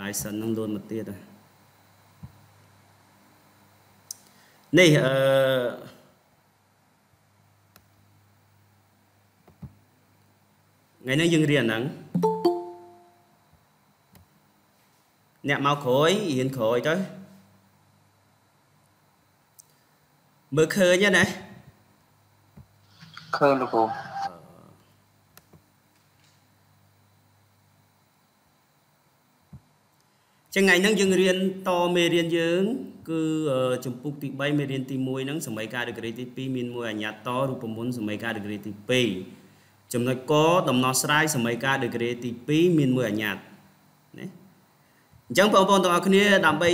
license នឹងលូនមកទៀតនេះអឺថ្ងៃនេះយើងរៀនហ្នឹងអ្នកមកក្រោយរៀនក្រោយទៅមើលឃើញណាឃើញលោកគ្រូ ចឹងថ្ងៃហ្នឹងយើងរៀនតមេរៀនយើង គឺចម្ពុកទី3មេរៀនទី1ហ្នឹងសម័យកាល degree ទី2មានមួយអញ្ញត្តរូបមន្តសម័យកាល degree ទី2ចំណុចកដំណោះស្រាយសម័យកាល degree ទី2មានមួយអញ្ញត្តណាអញ្ចឹងបងប្អូនទាំងអស់គ្នាដើម្បី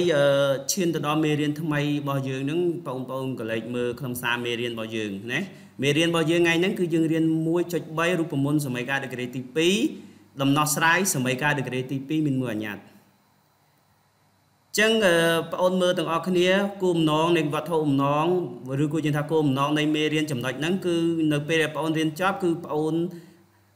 ឈានទៅដល់មេរៀនថ្មីរបស់យើងហ្នឹងបងប្អូនកលេចមើលខ្លឹមសារមេរៀនរបស់យើងណាមេរៀនរបស់យើងថ្ងៃហ្នឹងគឺយើងរៀន1.3រូបមន្តសម័យកាល degree ទី2ដំណោះស្រាយសម័យកាល degree ទី2មានមួយអញ្ញត្ត ចឹងបងអូនមើលទាំងអស់គ្នាគោលបំណងនៃវត្ថុបំណងឬក៏យើងថាគោលបំណងនៃមេរៀនចំណុចហ្នឹងគឺនៅពេលដែលបងអូនរៀនចប់គឺបងអូន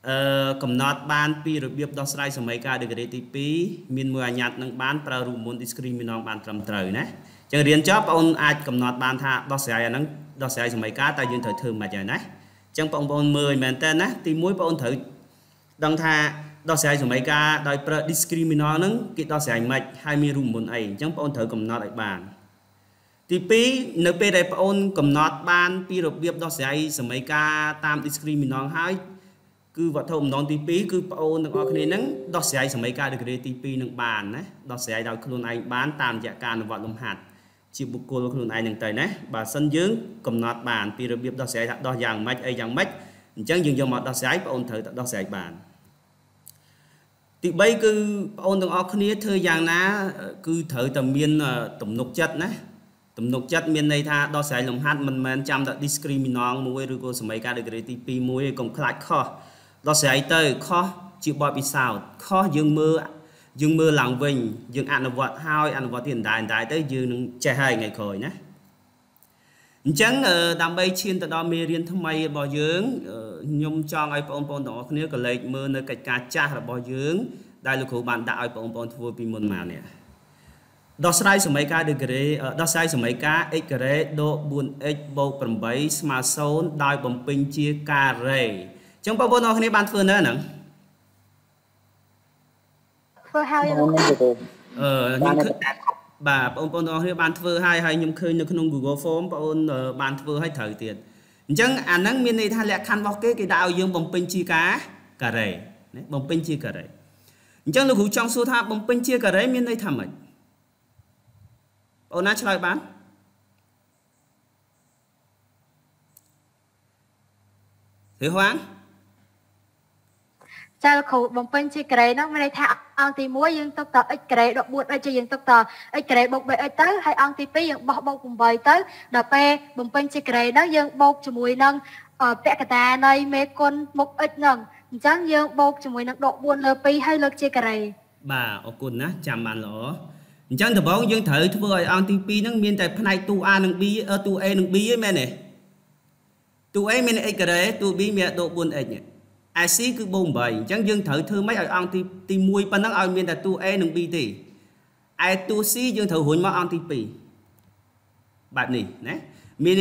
អឺកំណត់បានពីរបៀបដោះស្រាយសម័យកាល degree ទី2មានមួយអាញាត់នឹងបានប្រើរូបមន្ត discriminant បានត្រឹមត្រូវណាចឹងរៀនចប់បងអូនអាចកំណត់បានថាដោះស្រាយអាហ្នឹងដោះស្រាយសម័យកាលតើយើងត្រូវធ្វើមិនយ៉ាងណាចឹងបងប្អូនមើលមែនតើណាទី1បងអូនត្រូវដឹងថា ដោះស្រាយសម័យកាលដោយប្រើ discriminant ហ្នឹងគេដោះស្រាយមិនហើយមានរូបមន្តអីអញ្ចឹងបងអូនត្រូវកំណត់ឲ្យបានទី2នៅពេលដែលបងអូនកំណត់បាន ពីរបៀបដោះស្រាយសម័យកាលតាម discriminant ហើយគឺវត្ថុបំណងទី2គឺបងអូនទាំងអស់គ្នាហ្នឹងដោះស្រាយសម័យកាល degree ទី2នឹងបានណាដោះស្រាយដោយខ្លួនឯងបានតាមរយៈការអនុវត្តលំហាត់ជាបុគ្គលខ្លួនឯងហ្នឹងទៅណាបើសិនយើងកំណត់បានពីរបៀបដោះស្រាយថាដោះយ៉ាងម៉េចអីយ៉ាងម៉េចអញ្ចឹងយើងយកមកដោះស្រាយបងអូនត្រូវតែដោះស្រាយបាន ទី3គឺបងអូនទាំងអស់គ្នាធ្វើយ៉ាងណា គឺត្រូវតែមានទំនុកចិត្តណាទំនុកចិត្តមានន័យថាដោះស្រាយលំហាត់មិនមែនចាំតែ discriminant មួយឬក៏សម័យកាល degree ទី2មួយឯងកុំខ្លាចខុសដោះស្រាយទៅខុសជាបបពិសោធន៍ខុសយើងមើលយើងមើលឡើងវិញយើងអនុវត្តហើយអនុវត្តទៀតដែរដែរទៅយើងនឹងចេះហើយថ្ងៃក្រោយណា អញ្ចឹងដើម្បីឈានទៅដល់មេរៀនថ្មីរបស់យើងខ្ញុំចង់ឲ្យបងប្អូនទាំងអស់គ្នាក៏លេចមើលនៅកិច្ចការចាស់របស់យើង ដែលលោកគ្រូបានដាក់ឲ្យបងប្អូនធ្វើពីមុនមកនេះដោះស្រាយសមីការ degree ដោះស្រាយសមីការ x ការ៉េដក 4x បូក8ស្មើ0ដោយបំពេញជាការ៉េអញ្ចឹងបងប្អូនទាំងអស់គ្នាបានធ្វើនៅហ្នឹងធ្វើហើយអឺខ្ញុំ បាទបងប្អូនទាំងអស់គ្នាបានធ្វើហើយហើយខ្ញុំឃើញនៅក្នុង Google Form បងប្អូនបានធ្វើហើយត្រូវទៀតអញ្ចឹងអាហ្នឹងមានន័យថាលក្ខខណ្ឌរបស់គេគេដាក់ឲ្យយើងបំពេញជាការការ៉េណាបំពេញជាការ៉េអញ្ចឹងលោកគ្រូចង់សួរថាបំពេញជាការ៉េមានន័យថាម៉េចបងណាឆ្លើយបានហេហួង ចាលោកគ្រូបំពេញជាក្រេហ្នឹងមានន័យថាអង្គទី1យើងទុកត x ក្រេ14 x យើងទុកត x ក្រេបូក 3x ទៅហើយអង្គទី2យើងបោះបូក8ទៅដល់ពេលបំពេញជាក្រេហ្នឹងយើងបូកជាមួយនឹងពាក្យកតានៃមេគុណមុខ x ហ្នឹងអញ្ចឹងយើងបូកជាមួយនឹងដក4លើ2ហើយលើកជាការ៉េបាទអរគុណណាចាំបានល្អអញ្ចឹងដំបូងយើងត្រូវធ្វើឲ្យអង្គទី2ហ្នឹងមានតែផ្នែក 2a និង b អឺ 2a និង b ឯងមែនទេ 2a មាន x ការ៉េ 2b មានដក 4x នេះ IC គឺបូ8អញ្ចឹងយើងត្រូវធ្វើម៉េចឲ្យអង្គទីទី1ប៉ុណ្ណឹងឲ្យមានតែ 2A និង B ទេឯ 2C យើងត្រូវរុញមកអង្គទី2បែបនេះណាមាន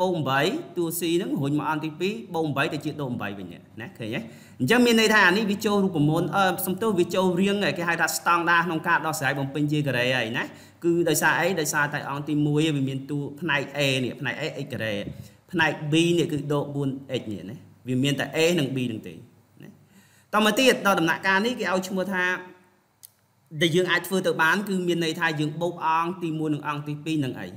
បូ8 2C ហ្នឹងរុញមកអង្គទី2បូ8ទៅជាដូ8វិញណាឃើញទេអញ្ចឹងមានន័យថាអានេះវាចូលរូបមន្តអឺសំទោសវាចូលរៀងគេហៅថាស្តង់ដាក្នុងការដោះស្រាយបំពេញជាការ៉េហើយណាគឺដោយសារអីដោយសារតែអង្គទី1វាមានតួផ្នែក A នេះផ្នែក A x ការ៉េផ្នែក B នេះគឺដក 4x នេះណា វាមានតែ A និង B នឹងទេណាតមកទៀតដល់ដំណាក់កាលនេះគេឲ្យឈ្មោះថាដែលយើងអាចធ្វើទៅបានគឺមានន័យថាយើងបូកអង្គទី1និងអង្គទី2នឹងអី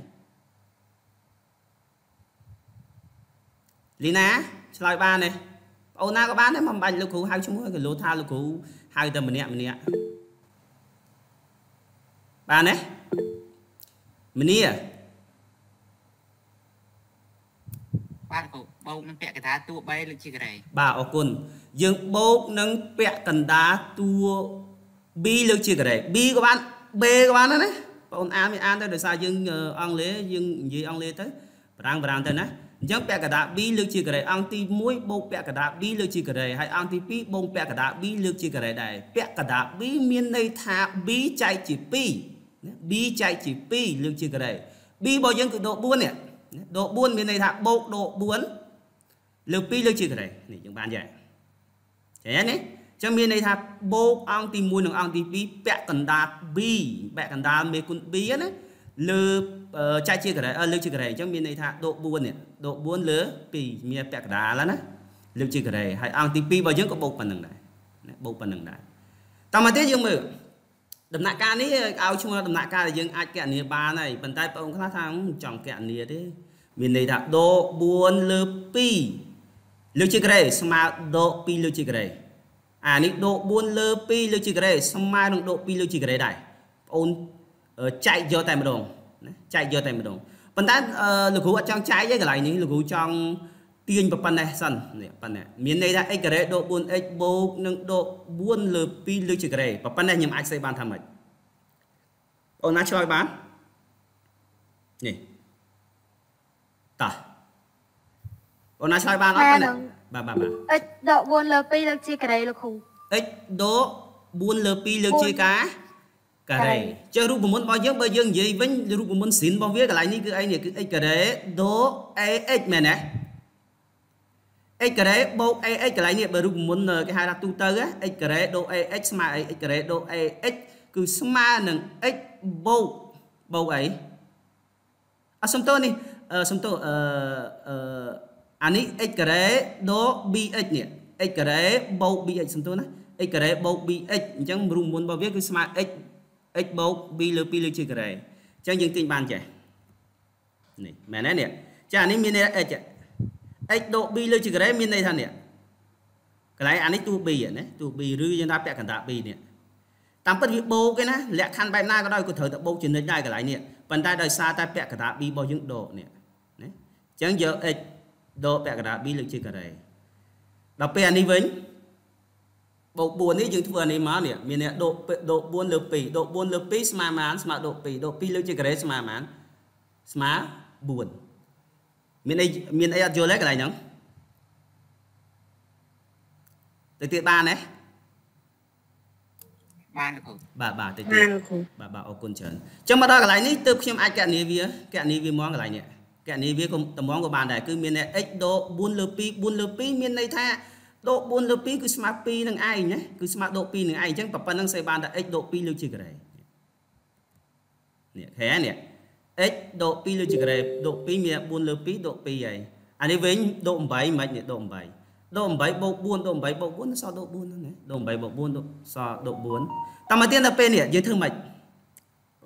លីណាឆ្លើយបានទេបងអូនណាក៏បានដែរមិនបាច់លោកគ្រូហៅឈ្មោះគីឡូថាលោកគ្រូហៅតែម្នាក់ម្នាក់បានទេមនីបាទគ្រូ បូកនឹងពាក់កណ្ដាលតួ3លើកជាការ៉េបាទអរគុណយើងបូកនឹងពាក់កណ្ដាលតួ B លើកជាការ៉េ B ក៏បាន B ក៏បានដែរណាបងអានវាអានទៅដោយសារយើងអង់គ្លេសយើងនិយាយអង់គ្លេសទៅបារាំងបារាំងទៅណាអញ្ចឹងពាក់កណ្ដាល b លើកជាការ៉េអង្គទី1បូកពាក់កណ្ដាល b លើកជាការ៉េហើយអង្គទី2បូកពាក់កណ្ដាល b លើកជាការ៉េដែរពាក់កណ្ដាល b មានន័យថា b ចែកជា2ណា b ចែកជា2លើកជាការ៉េ b របស់យើងគឺដក4នេះដក4មានន័យថាបូកដក4 លើក2លើកជាការ៉េនេះយើងបានយ៉ាងឃើញទេនេះចឹងមានន័យថាបូកអង្គទី1និងអង្គទី2ពាក់កណ្ដាល b ពាក់កណ្ដាលមេគុណ b ណាលើចែកជាការ៉េលើកជាការ៉េអញ្ចឹងមានន័យថាដក4នេះដក4លើ2មានពាក់កណ្ដាលណាលើកជាការ៉េហើយអង្គទី2របស់យើងក៏បូកប៉ុណ្្នឹងដែរបូកប៉ុណ្្នឹងដែរតមកទៀតយើងមើលដំណាក់កាលនេះឲ្យឈ្មោះដំណាក់កាលដែលយើងអាចកណនីបានហើយប៉ុន្តែបងខ្លះថាចង់កណនីទេមានន័យថាដក4លើ2 លើកជាការ៉េស្មើដក2លើកជាការ៉េអានេះដក4លើ2លើកជាការ៉េស្មើនឹងដក2លើកជាការ៉េដែរបងអូនចែកយកតែម្ដងណាចែកយកតែម្ដងប៉ុន្តែលោកគ្រូអត់ចង់ចែកទេកន្លែងនេះលោកគ្រូចង់ទាញប៉ុណ្ណេះសិននេះប៉ុណ្ណេះមានន័យថា x ការ៉េដក 4x បូកនឹងដក4លើ2លើជាការ៉េប៉ុណ្ណេះខ្ញុំអាចសេបានថាម៉េចអូនណាឆ្លើយបាននេះតោះ អូនណាឆ្លើយបានអត់ប៉ុណ្ណេះបាទបាទបាទ x ដក4លើ2លើជាការ៉េលោកគ្រូ x ដក4លើ2លើជាការការ៉េចុះរូបមន្តរបស់យើងបើយើងនិយាយវិញរូបមន្តស៊ីនរបស់វាកន្លែងនេះគឺអីនេះគឺ x ការ៉េដក ax មែនទេ x ការ៉េបូក ax កន្លែងនេះបើរូបមន្តគេហៅថាទូទៅ x ការ៉េដក ax ស្មើអី x ការ៉េដក ax គឺស្មើនឹង x បូកបូកអីអសុំតោនេះសុំតោអឺអឺ អានេះ x ការ៉េដក bx នេះ x ការ៉េបូក bx សុំតោណា x ការ៉េបូក bx អញ្ចឹងរូបមន្តរបស់វាគឺស្មើ x x បូក b លើ2លើជាការ៉េអញ្ចឹងយើងទាញបានចេះនេះមែនទេនេះចានេះមាន x x ដក b លើជាការ៉េមានន័យថានេះកន្លែងអានេះទូ b ណាទូ b ឬយើងថាពាក់កណ្ដាល b នេះតាមពិតវាបូកឯណាលក្ខខណ្ឌបែបណាក៏ដោយក៏ត្រូវតែបូកជានិច្ចដែរកន្លែងនេះប៉ុន្តែដោយសារតែពាក់កណ្ដាល b របស់យើងដកនេះណាអញ្ចឹងយក x ដកពាក់កណ្ដាល b លើជាការ៉េដល់ពេលអានេះវិញបូក4នេះយើងធ្វើអានេះមកនេះមានដកដក4លើ2ដក4លើ2ស្មើប៉ុន្មានស្មើដក2ដក2លើជាការ៉េស្មើប៉ុន្មានស្មើ4មានអីមានអីអត់យល់ទេកន្លែងហ្នឹងទៅទៀតបានទេបានលោកគ្រូបាទបាទទៅទៀតបាទបាទអរគុណច្រើនចឹងមកដល់កន្លែងនេះទើបខ្ញុំអាចកណនីវាកណនីវាមកកន្លែងនេះ កណនីវាក៏តម្ងក៏បានដែរគឺមាន x ដក4លើ2 4លើ2មានន័យថាដក4លើ2គឺស្មើ2នឹងឯងណាគឺស្មើដក2នឹងឯងអញ្ចឹងប៉ុណ្្នឹងសេបានថា x ដក2លើជាការ៉េនេះឃើញនេះ x ដក2លើជាការ៉េដក2មាន4លើ2ដក2ហើយអានេះវិញដក8មិននេះដក8ដក8បូក4ដក8បូក4សល់ដក4ហ្នឹងណាដក8បូក4ដកសល់ដក4តាមមកទៀតដល់ពេលនេះយើងធ្វើម៉េច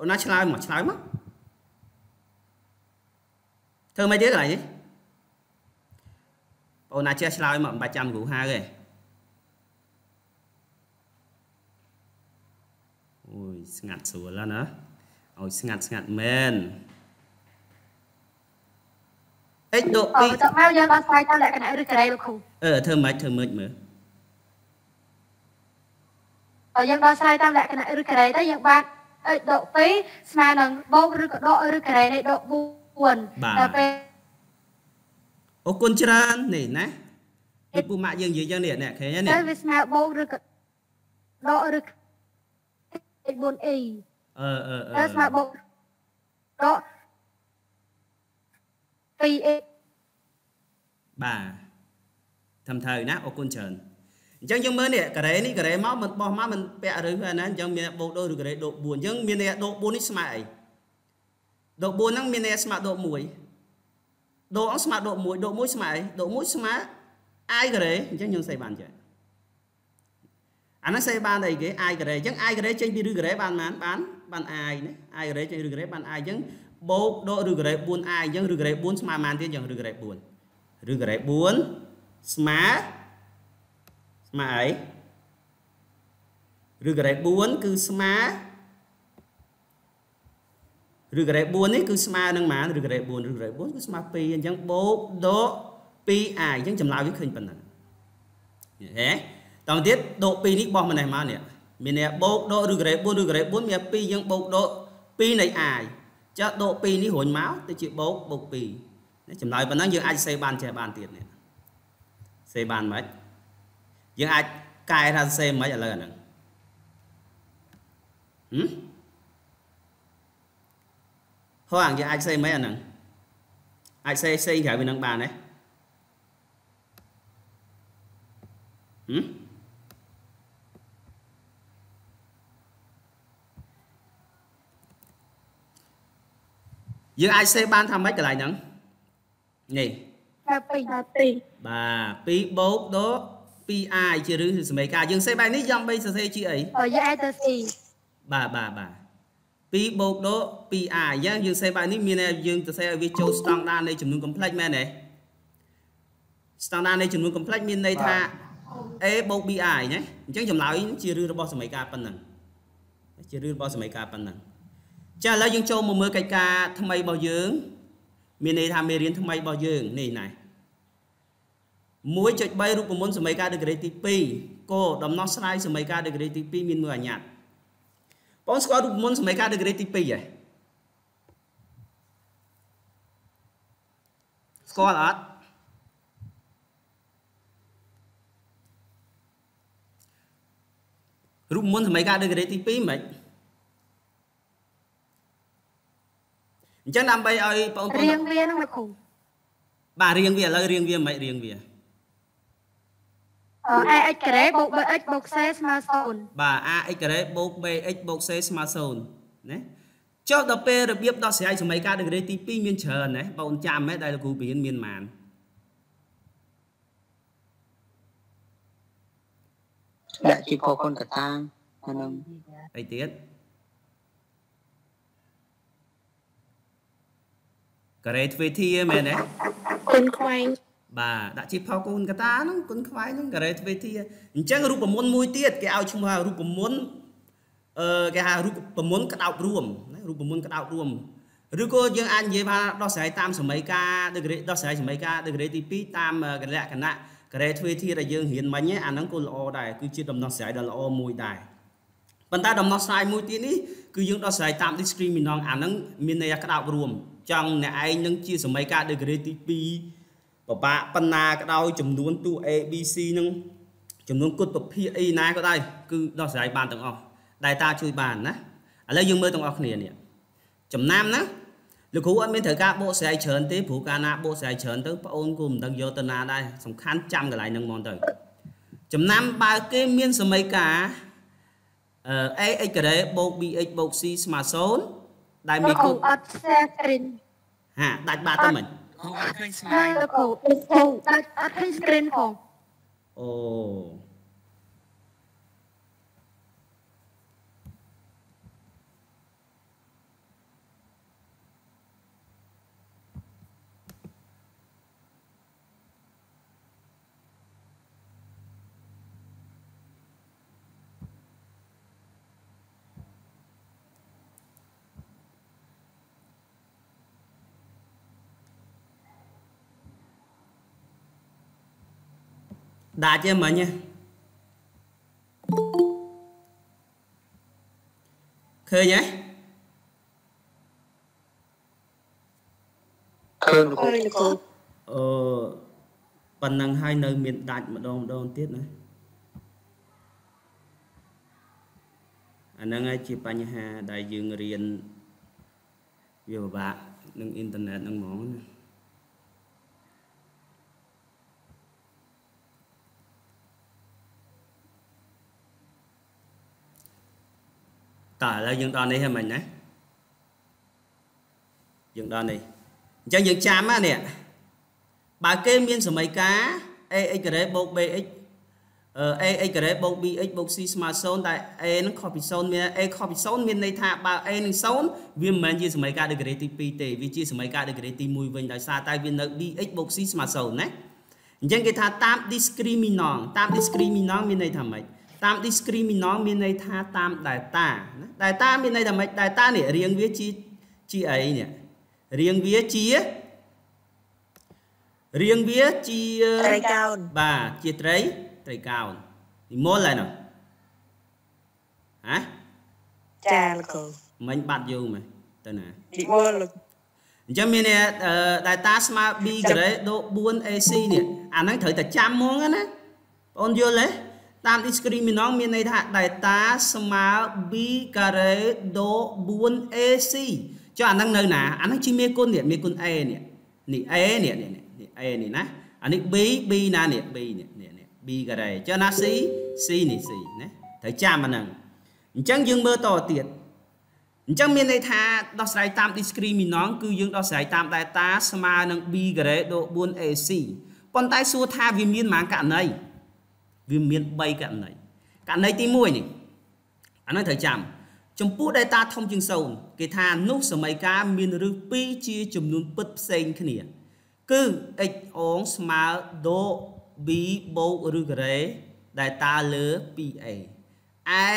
អូនណាឆ្លើយមកឆ្លើយមក ធ្វើម៉េចទៀតកន្លែងនេះបងណាចេះឆ្លើយមកមិនបាច់ចាំគ្រូហៅទេអូយស្ងាត់ស្រួលណាឲ្យស្ងាត់ស្ងាត់មែន x ដក2អឺចាំមកយើងដល់ស្វ័យតាមលក្ខណៈឬការ៉េលោកគ្រូអឺធ្វើម៉េចធ្វើម៉េចមើលអឺយើងដល់ស្វ័យតាមលក្ខណៈឬការ៉េទៅយើងបាន x ដក2ស្មើនឹងបូកឬក៏ដកឬការ៉េនៃដក4 ដល់ពេលអរគុណច្រើននេះណាពីពូម៉ាក់យើងនិយាយចឹងនេះអ្នកឃើញទេនេះទៅវាស្មើបូកឬក៏ដកឬ 4e អឺអឺអឺទៅស្មើបូកដក 2e បាទធ្វើត្រូវណាអរគុណច្រើនអញ្ចឹងយើងមើលនេះការ៉េនេះការ៉េមកមិនបោះមកមិនពាក់ឬណាអញ្ចឹងមានបូកដូឬការ៉េដូក4អញ្ចឹងមានន័យដូក4នេះស្មើអី ដូក4ហ្នឹងមានន័យស្មើដូក1ដកស្មើដក1ដក1ស្មើអីដក1ស្មើ i ការ៉េអញ្ចឹងយើងសេបានចេះអានោះសេបានអីគេ i ការ៉េអញ្ចឹង i ការ៉េចេញពីឬការ៉េបានបានបានបាន i ណា i ការ៉េចេញឬការ៉េបាន i អញ្ចឹងបូកដកឬការ៉េ 4i អញ្ចឹងឬការ៉េ4ស្មើប៉ុន្មានទៀតអញ្ចឹងឬការ៉េ4ឬការ៉េ4ស្មើស្មើអីឬការ៉េ4គឺស្មើ ឬការ៉េ4នេះគឺស្មើនឹងប៉ុន្មានឬការ៉េ4ឬការ៉េ4គឺស្មើ2អញ្ចឹងបូកដក 2i អញ្ចឹងចម្លើយវាឃើញប៉ុណ្ណឹងហេតទៅទៀតដក2នេះបោះម្នេះមកនេះមានន័យបូកដកឬការ៉េ4ឬការ៉េ4មាន2អញ្ចឹងបូកដក2នៃ i ចាស់ដក2នេះរុញមកទៅជាបូកបូក2ចម្លើយប៉ុណ្ណឹងយើងអាចសេបានចេះបានទៀតនេះសេបានមិនយើងអាចកែថាសេមិនឥឡូវអាហ្នឹងហឹម ហោះយើងអាចសេមិនអាហ្នឹងអាចសេផ្សេងក្រៅពីនឹងបានទេហឹមយើងអាចសេបានថាម៉េចកន្លែងហ្នឹងនេះថាពីថាទីបាទ2បូកដូ 2i ជាឬសមីការយើងសេបែបនេះយ៉ាងបីសរសេរជាអីអូយើងអាចទៅស៊ីបាទបាទបាទ 2បូកដូ 2i យ៉ាងយើងសេបែបនេះមានតែយើងសរសេរឲ្យវាចូលស្តង់ដារនៃចំនួន complex មែនទេស្តង់ដារនៃចំនួន complex មានន័យថា a បូក bi ណាអញ្ចឹងចម្លើយជារឿងរបស់សមីការប៉ុណ្ណឹងជារឿងរបស់សមីការប៉ុណ្ណឹងចាឥឡូវយើងចូលមកមើលកិច្ចការថ្មីរបស់យើង មានន័យថាមេរៀនថ្មីរបស់យើងនេះណា1.3រូបមន្តសមីការដឺក្រេទី2កដំណោះស្រាយសមីការដឺក្រេទី2មានមួយអញ្ញត្តិ បងស្គាល់រូបមន្តសមីការដឺក្រេទី2ហ៎ស្គាល់អត់រូបមន្តសមីការដឺក្រេទី2មិនអញ្ចឹងដើម្បីឲ្យបងប្អូនរៀងវាហ្នឹងមកគ្រូបាទរៀងវាឥឡូវរៀងវាមិនរៀងវាអ ax ការ៉េបូក bx បូក c ស្មើ0បាទ ax ការ៉េបូក bx បូក c ស្មើ0ណាចុះដល់ពេលរបៀបដោះស្រាយសមីការដឺក្រេទី2មានច្រើនណាបងចាំហ៎ដែលលោកគ្រូបរៀនមានប៉ុន្មានដាក់ជីកកូនកតាអានឹងអីទៀតការ៉េទ្វេធាមែនទេគុណខ្វែង បាទដាក់ជាផោកូនកតាហ្នឹងគុណខ្វែងហ្នឹងការ៉េទ្វេធាអញ្ចឹងរូបមន្តមួយទៀតគេឲ្យឈ្មោះរូបមន្តអឺគេហៅរូបមន្តក្តោបរួមណារូបមន្តក្តោបរួមឬក៏យើងអាចនិយាយថាដោះស្រាយតាមសម័យកាល degree ដោះស្រាយសម័យកាល degree ទី2តាមលក្ខណៈការ៉េទ្វេធាដែលយើងរៀនមិញអាហ្នឹងក៏ល្អដែរគឺជាដំណោះស្រាយដ៏ល្អមួយដែរប៉ុន្តែដំណោះស្រាយមួយទៀតនេះគឺយើងដោះស្រាយតាម discriminant អាហ្នឹងមានន័យថាក្តោបរួមចង់អ្នកឯងនឹងជាសម័យកាល degree ទី2 ពិបាកប៉ុណ្ណាក៏ដោយចំនួនទូ A B C នឹងចំនួនគុតប្រភេទអីណាក៏ដោយគឺដោះស្រាយបានទាំងអស់ដែលតាជួយបានណាឥឡូវយើងមើលទាំងអស់គ្នានេះចំណាំណាលោកគ្រូអត់មានត្រូវការបកស្រាយច្រើនទេព្រោះកាលណាបកស្រាយច្រើនទៅបងអូនគូមិនដឹងយកទៅណាដែរសំខាន់ចាំកន្លែងហ្នឹងហ្មងទៅចំណាំបើគេមានសម័យកាអឺ ax ការ៉េបូក bx បូក c ស្មើ0ដែលមានគូអត់ share screen ហាដាច់បាត់ទៅមិញ ហូអត់ឃើញ slide គ្រូគ្រូដាច់អត់ឃើញ screen ផងអូ ដាច់ទេមិញឃើញទេឃើញលោកគ្រូអឺប៉ុណ្ណឹងហើយនៅ មានដាច់ម្ដងម្ដងទៀតណាអាហ្នឹងហើយជាបញ្ហាដែលយើងរៀនវាពិបាកនឹងអ៊ីនធឺណិតហ្នឹងហ្មងណា តើឥឡូវយើងដល់នេះហ្នឹងមិញណាយើងដល់នេះអញ្ចឹងយើងចាំណានេះបើគេមានសមីការ ax ការ៉េបូក bx ax ការ៉េបូក bx បូក c ស្មើ0តែ a នឹងខុសពី0មាន a ខុសពី0មានន័យថាបើ a នឹង0វាមិនមែនជាសមីការ degree ទី2ទេវាជាសមីការ degree ទី1វិញដោយសារតែវានៅ bx បូក c ស្មើ0ណាអញ្ចឹងគេថាតាម discriminant តាម discriminant មានន័យថាម៉េច តាម discriminant មានន័យថាតាម delta ណា delta មានន័យថាម៉េច delta នេះរៀងវាជាជាអីនេះរៀងវាជារៀងវាជាត្រីកោណបាទជាត្រីត្រីកោណនិមលហើយណោះហ៎ចាលោកគ្រូមិញបាត់យូរមែនទៅណានិមលអញ្ចឹងមាន data ស្មើ b ការ៉េដូ 4ac នេះអាហ្នឹងត្រូវតែចាំហ្មងណាបងយល់ទេ តាម discriminant មានន័យថា data ស្មើ b ការ៉េដូ 4ac ចុះអាហ្នឹងនៅណាអាហ្នឹងជាមេគុណនេះមេគុណ a នេះនេះ a នេះនេះនេះ a នេះណាអានេះ b b ណានេះ b នេះនេះនេះ b ការ៉េចុះណា c c នេះ c ណាត្រូវចាំអាហ្នឹងអញ្ចឹងយើងមើលតទៀតអញ្ចឹងមានន័យថាដោះស្រាយតាម discriminant គឺយើងដោះស្រាយតាម data ស្មើនឹង b ការ៉េដូ 4ac ប៉ុន្តែសួរថាវាមានប៉ុន្មានករណី វាមាន3ករណីករណីទី1នេះអានោះត្រូវចាំចំពោះ data ធំជាង0គេថានោះសម័យកាលមានឫស2ជាចំនួនពិតផ្សេងគ្នា គឺ x អងស្មើដូ b បូកឬការ៉េ data លើ 2a ឯ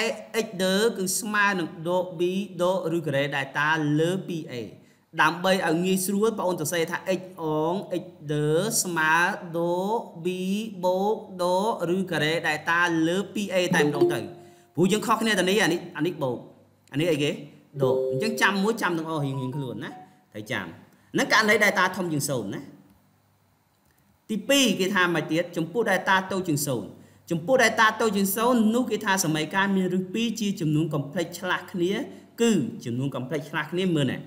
x ដឺគឺស្មើនឹងដូ b ដូឬការ៉េ data លើ 2a ដើម្បីឲ្យងាយស្រួលបងអូនសរសេរថា x អង x ដឺស្មើដូ b បូកដូឬការ៉េ data លើ 2a តែម្ដងទៅព្រោះយើងខុសគ្នាតានេះអានេះអានេះបូកអានេះអីគេដូអញ្ចឹងចាំមួយចាំទាំងអស់រៀងៗខ្លួនណាត្រូវចាំហ្នឹងករណី data ធំជាង0ណាទី2គេថាមកទៀតចំពោះ data តូចជាង0ចំពោះ data តូចជាង0នោះគេថាសម័យកាលមានឫស2ជាចំនួន complex ឆ្លាស់គ្នា គឺចំនួន complex ឆ្លាស់គ្នាមើលណា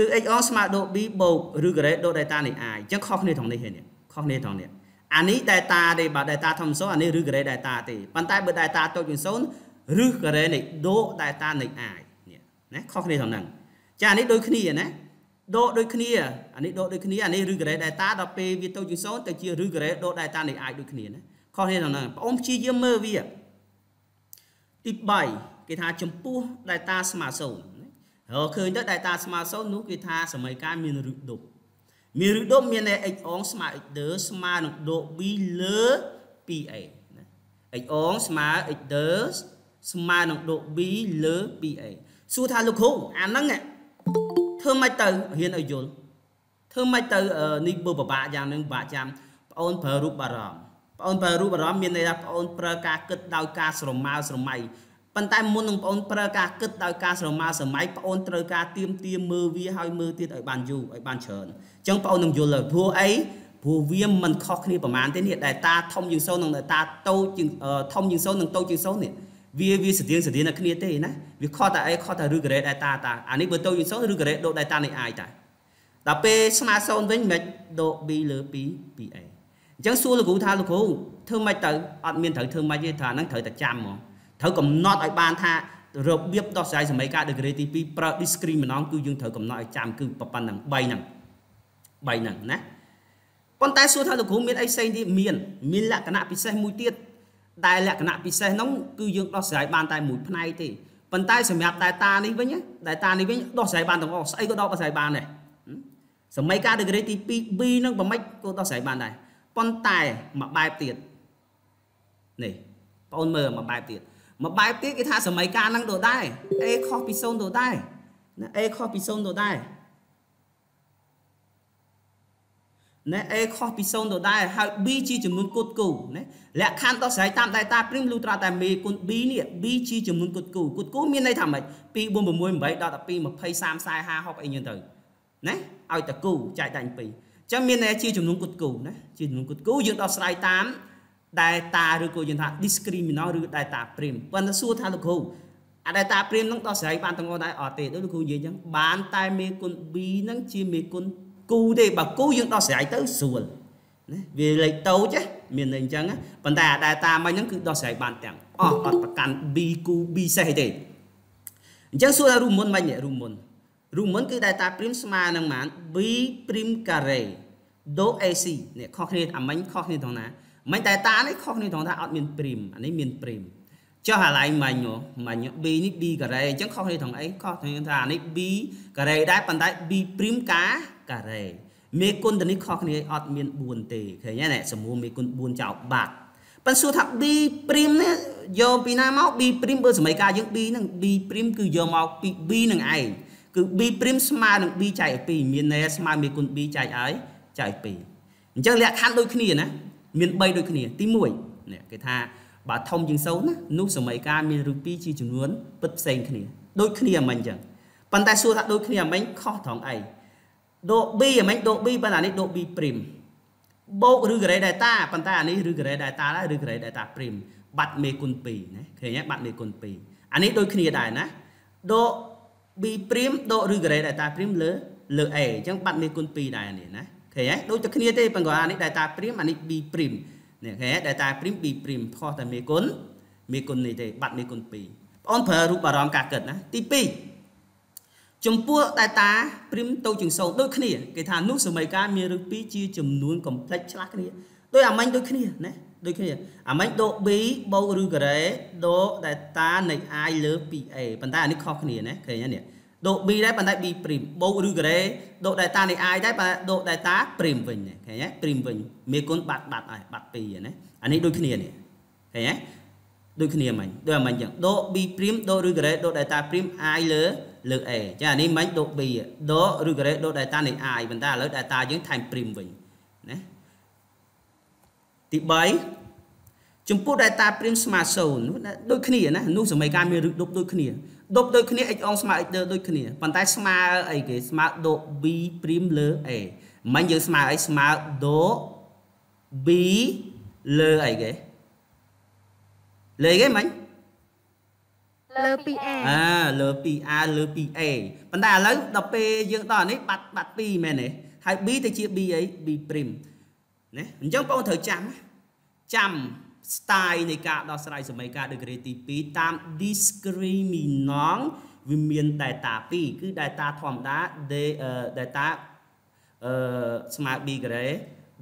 គឺ x ស្មើដូ b បូកឬការ៉េដូ data នេះ i អញ្ចឹងខុសគ្នាត្រង់នេះហ្នឹងខុសគ្នាត្រង់នេះអានេះ data ទេបាទ data ធម្មតាអានេះឬការ៉េ data ទេប៉ុន្តែបើ data តូចជាង0ឬការ៉េនៃដូ data នៃ i នេះណាខុសគ្នាត្រង់ហ្នឹងចាអានេះដូចគ្នាណាដកដូចគ្នាអានេះដកដូចគ្នាអានេះឬការ៉េ data ដល់ពេលវាទៅជា0ទៅជាឬការ៉េដក data នៃ i ដូចគ្នាណាខុសគ្នាត្រង់ហ្នឹងបងអូនព្យាយាមមើលវាទី3គេថាចំពោះ data ស្មើ0 រកឃើញទៅ data ស្មើ0នោះគេថាសម័យកាលមានឬដប់មានឬដប់មាន x អងស្មើ x ដឺស្មើនឹងដក b លើ 2a ណា x អងស្មើ x ដឺស្មើនឹងដក b លើ 2a សួរថាលោកគ្រូអាហ្នឹងធ្វើម៉េចទៅរៀនឲ្យយល់ធ្វើម៉េចទៅនេះបើពិបាកយ៉ាងហ្នឹងពិបាកចាំបងអូនប្រើរូបអារម្មណ៍បងអូនប្រើរូបអារម្មណ៍មានន័យថាបងអូនប្រើការគិតដោយការស្រមើស្រមៃ ប៉ុន្តែមុននឹងបងអូនប្រើការគិតដោយការស្រមើសម័យបងអូនត្រូវការទៀមទាមើលវាឲ្យមើលទៀតឲ្យបានយូរឲ្យបានច្រើនអញ្ចឹងបងអូននឹងយល់ហើយព្រោះអីព្រោះវាមិនខុសគ្នាប្រហែលទេនេះដែលតាធំជាង0និងដែលតាតូចជាងធំជាង0និងតូចជាង0នេះវាវាស្តៀងស្តៀងតែគ្នាទេណាវាខុសតែអីខុសតែឬការ៉េដែលតាតាអានេះបើតូចជាង0ឬការ៉េដូដែលតានៃ i តាដល់ពេលស្មើ0វិញមិនដូ b លើ2 2a អញ្ចឹងសួរលោកគ្រូថាលោកគ្រូធ្វើម៉េចទៅអត់មានត្រូវធ្វើម៉េចទេថាហ្នឹងត្រូវតែចាំហ្មង ត្រូវកំណត់ឲ្យបានថារបៀបដោះស្រាយសម័យកាល degree ទី2ប្រើ discriminant គឺយើងត្រូវកំណត់ឲ្យចាំគឺប៉ុណ្ណឹង3ហ្នឹង3ហ្នឹងណាប៉ុន្តែសួរថាលោកគ្រូមានអីផ្សេងទៀតមានមានលក្ខណៈពិសេសមួយទៀតដែលលក្ខណៈពិសេសហ្នឹងគឺយើងដោះស្រាយបានតែមួយផ្នែកទេប៉ុន្តែសម្រាប់ data នេះវិញ data នេះវិញដោះស្រាយបានទាំងអស់ស្អីក៏ដោះស្រាយបានដែរសម័យកាល degree ទី 2B ហ្នឹងប្រម៉េចក៏ដោះស្រាយបានដែរប៉ុន្តែមួយបែបទៀតនេះបងអូនមើលមួយបែបទៀត មួយបែបទៀតគេថាសម័យកាលហ្នឹងដូចដែរ A ខុសពី0ដូចដែរណា A ខុសពី0ដូចដែរណា A ខុសពី0ដូចដែរហើយ B ជាចំនួនគុតគូណាលក្ខខណ្ឌដោះស្រាយតាម data prim លុះត្រាតែមេគុណ B នេះ B ជាចំនួនគុតគូគុតគូមានន័យថាម៉េច2 4 6 8 12 20 30 40 50អីយ៉ាងទៅណាឲ្យតគូចែកតែ2អញ្ចឹងមានន័យជាចំនួនគុតគូណាជាចំនួនគុតគូយើងដោះស្រាយតាម data ឬក៏យើងថា discriminant ឬ data prim ប៉ុន្តែសួរថាលោកគ្រូអា data prim ហ្នឹងដោះស្រាយបានទាំងអស់ដែរអត់ទេដូចលោកគ្រូនិយាយអញ្ចឹងបានតែមេគុណ b ហ្នឹងជាមេគុណគូទេបើគូយើងដោះស្រាយទៅស្រួលណាវាលេខតូចមានន័យអញ្ចឹងប៉ុន្តែអា data មិញហ្នឹងគឺដោះស្រាយបានទាំងអស់អត់ប្រកាន់ b គូ b សេះទេអញ្ចឹងសួរថារូបមុនមិញរូបមុនរូបមុនគឺ data prim ស្មើនឹងប៉ុន្មាន b prim ការ៉េ do ac នេះខុសគ្នាអាមិញខុសគ្នាត្រង់ណា មិនតែតានេះខុសគ្នាត្រង់ថាអត់មានព្រីមអានេះមានព្រីមចុះអាឡៃមាញ់មាញ់ b នេះ b ការ៉េអញ្ចឹងខុសគ្នាត្រង់អីខុសគ្នាថាអានេះ b ការ៉េដែរប៉ុន្តែ b ព្រីមការការ៉េមេគុណទៅនេះខុសគ្នាអត់មាន4ទេឃើញទេសមូហមេគុណ4ចោលបាត់ប៉ុន្តែសួរថា b ព្រីមនេះយកពីណាមក b ព្រីមបើសម័យកាលយើង b ហ្នឹង b ព្រីមគឺយកមកពី b នឹងឯងគឺ b ព្រីមស្មើនឹង b ចែកឲ្យ2មានន័យស្មើមេគុណ b ចែកឲ្យចែក2អញ្ចឹងលក្ខខណ្ឌដូចគ្នាណា មាន3ដូចគ្នាទី1នេះគេថាបើធំជាង0ណានោះសម័យកាលមានរូប2ជាចំនួនពិតផ្សេងគ្នាដូចគ្នាមិញអញ្ចឹងប៉ុន្តែសួរថាដូចគ្នាមិញខុសត្រង់អីដក b អាមិញដក b ប៉ុន្តែនេះដក b ព្រីមបូកឬការ៉េ delta ប៉ុន្តែអានេះឬការ៉េ delta ដែរឬការ៉េ delta ព្រីមបាត់មេគុណ2ណាឃើញទេបាត់មេគុណ2អានេះដូចគ្នាដែរណាដក b ព្រីមដកឬការ៉េ delta ព្រីមលើលើ a អញ្ចឹងបាត់មេគុណ2ដែរនេះណា ឃើញទេដូចតែគ្នាទេប៉ុន្តែអានេះ delta ព្រីមអានេះ b ព្រីមនេះឃើញទេ delta ព្រីម b ព្រីមខុសតែមេគុណមេគុណនេះទេបាត់មេគុណ2បងអូនប្រើរូបអារម្មណ៍ការគិតណាទី2ចំពោះ data ព្រីមទៅជាង0ដូចគ្នាគេថានោះសម័យកាលមានឬ2ជាចំនួន complex ឆ្លាស់គ្នាដោយអាមិញដូចគ្នាណាដូចគ្នាអាមិញដក b បូកឬការ៉េដក data នៃ i លើ 2a ប៉ុន្តែអានេះខុសគ្នាណាឃើញទេនេះ ដក b ដែរប៉ុន្តែ b ព្រីមបូកឬការ៉េដក data នៃ i ដែរប៉ុន្តែដក data ព្រីមវិញឃើញទេព្រីមវិញមេគុណបាត់បាត់ហើយបាត់2ណាអានេះដូចគ្នានេះឃើញទេដូចគ្នាមិញដូចអាមិញចឹងដក b ព្រីមដកឬការ៉េដក data ព្រីម i លើលើ a ចាអានេះមិញដក b ដកឬការ៉េដក data នៃ i ប៉ុន្តែឥឡូវ data យើងថែមព្រីមវិញណាទី3ចំពោះ data ព្រីមស្មើ0ដូចគ្នាណានោះសម័យកាលមានរឹកដប់ដូចគ្នា ដប់ដូចគ្នា x អងស្មើ x ដូចគ្នាប៉ុន្តែស្មើអីគេស្មើដក b ព្រីមលើ a មិញយើងស្មើអីស្មើដក b លើអីគេលើគេមិញលើ 2a អាលើ 2a លើ 2a ប៉ុន្តែឥឡូវដល់ពេលយើងដល់នេះបាត់បាត់2មែនទេហើយ b ទៅជា b អី b ព្រីមណាអញ្ចឹងបងត្រូវចាំចាំ style នៃការដោះស្រាយសម័យកាល degree ទី2តាម discriminant វាមាន data 2គឺ data ធម្មតា data អឺស្មើ b grade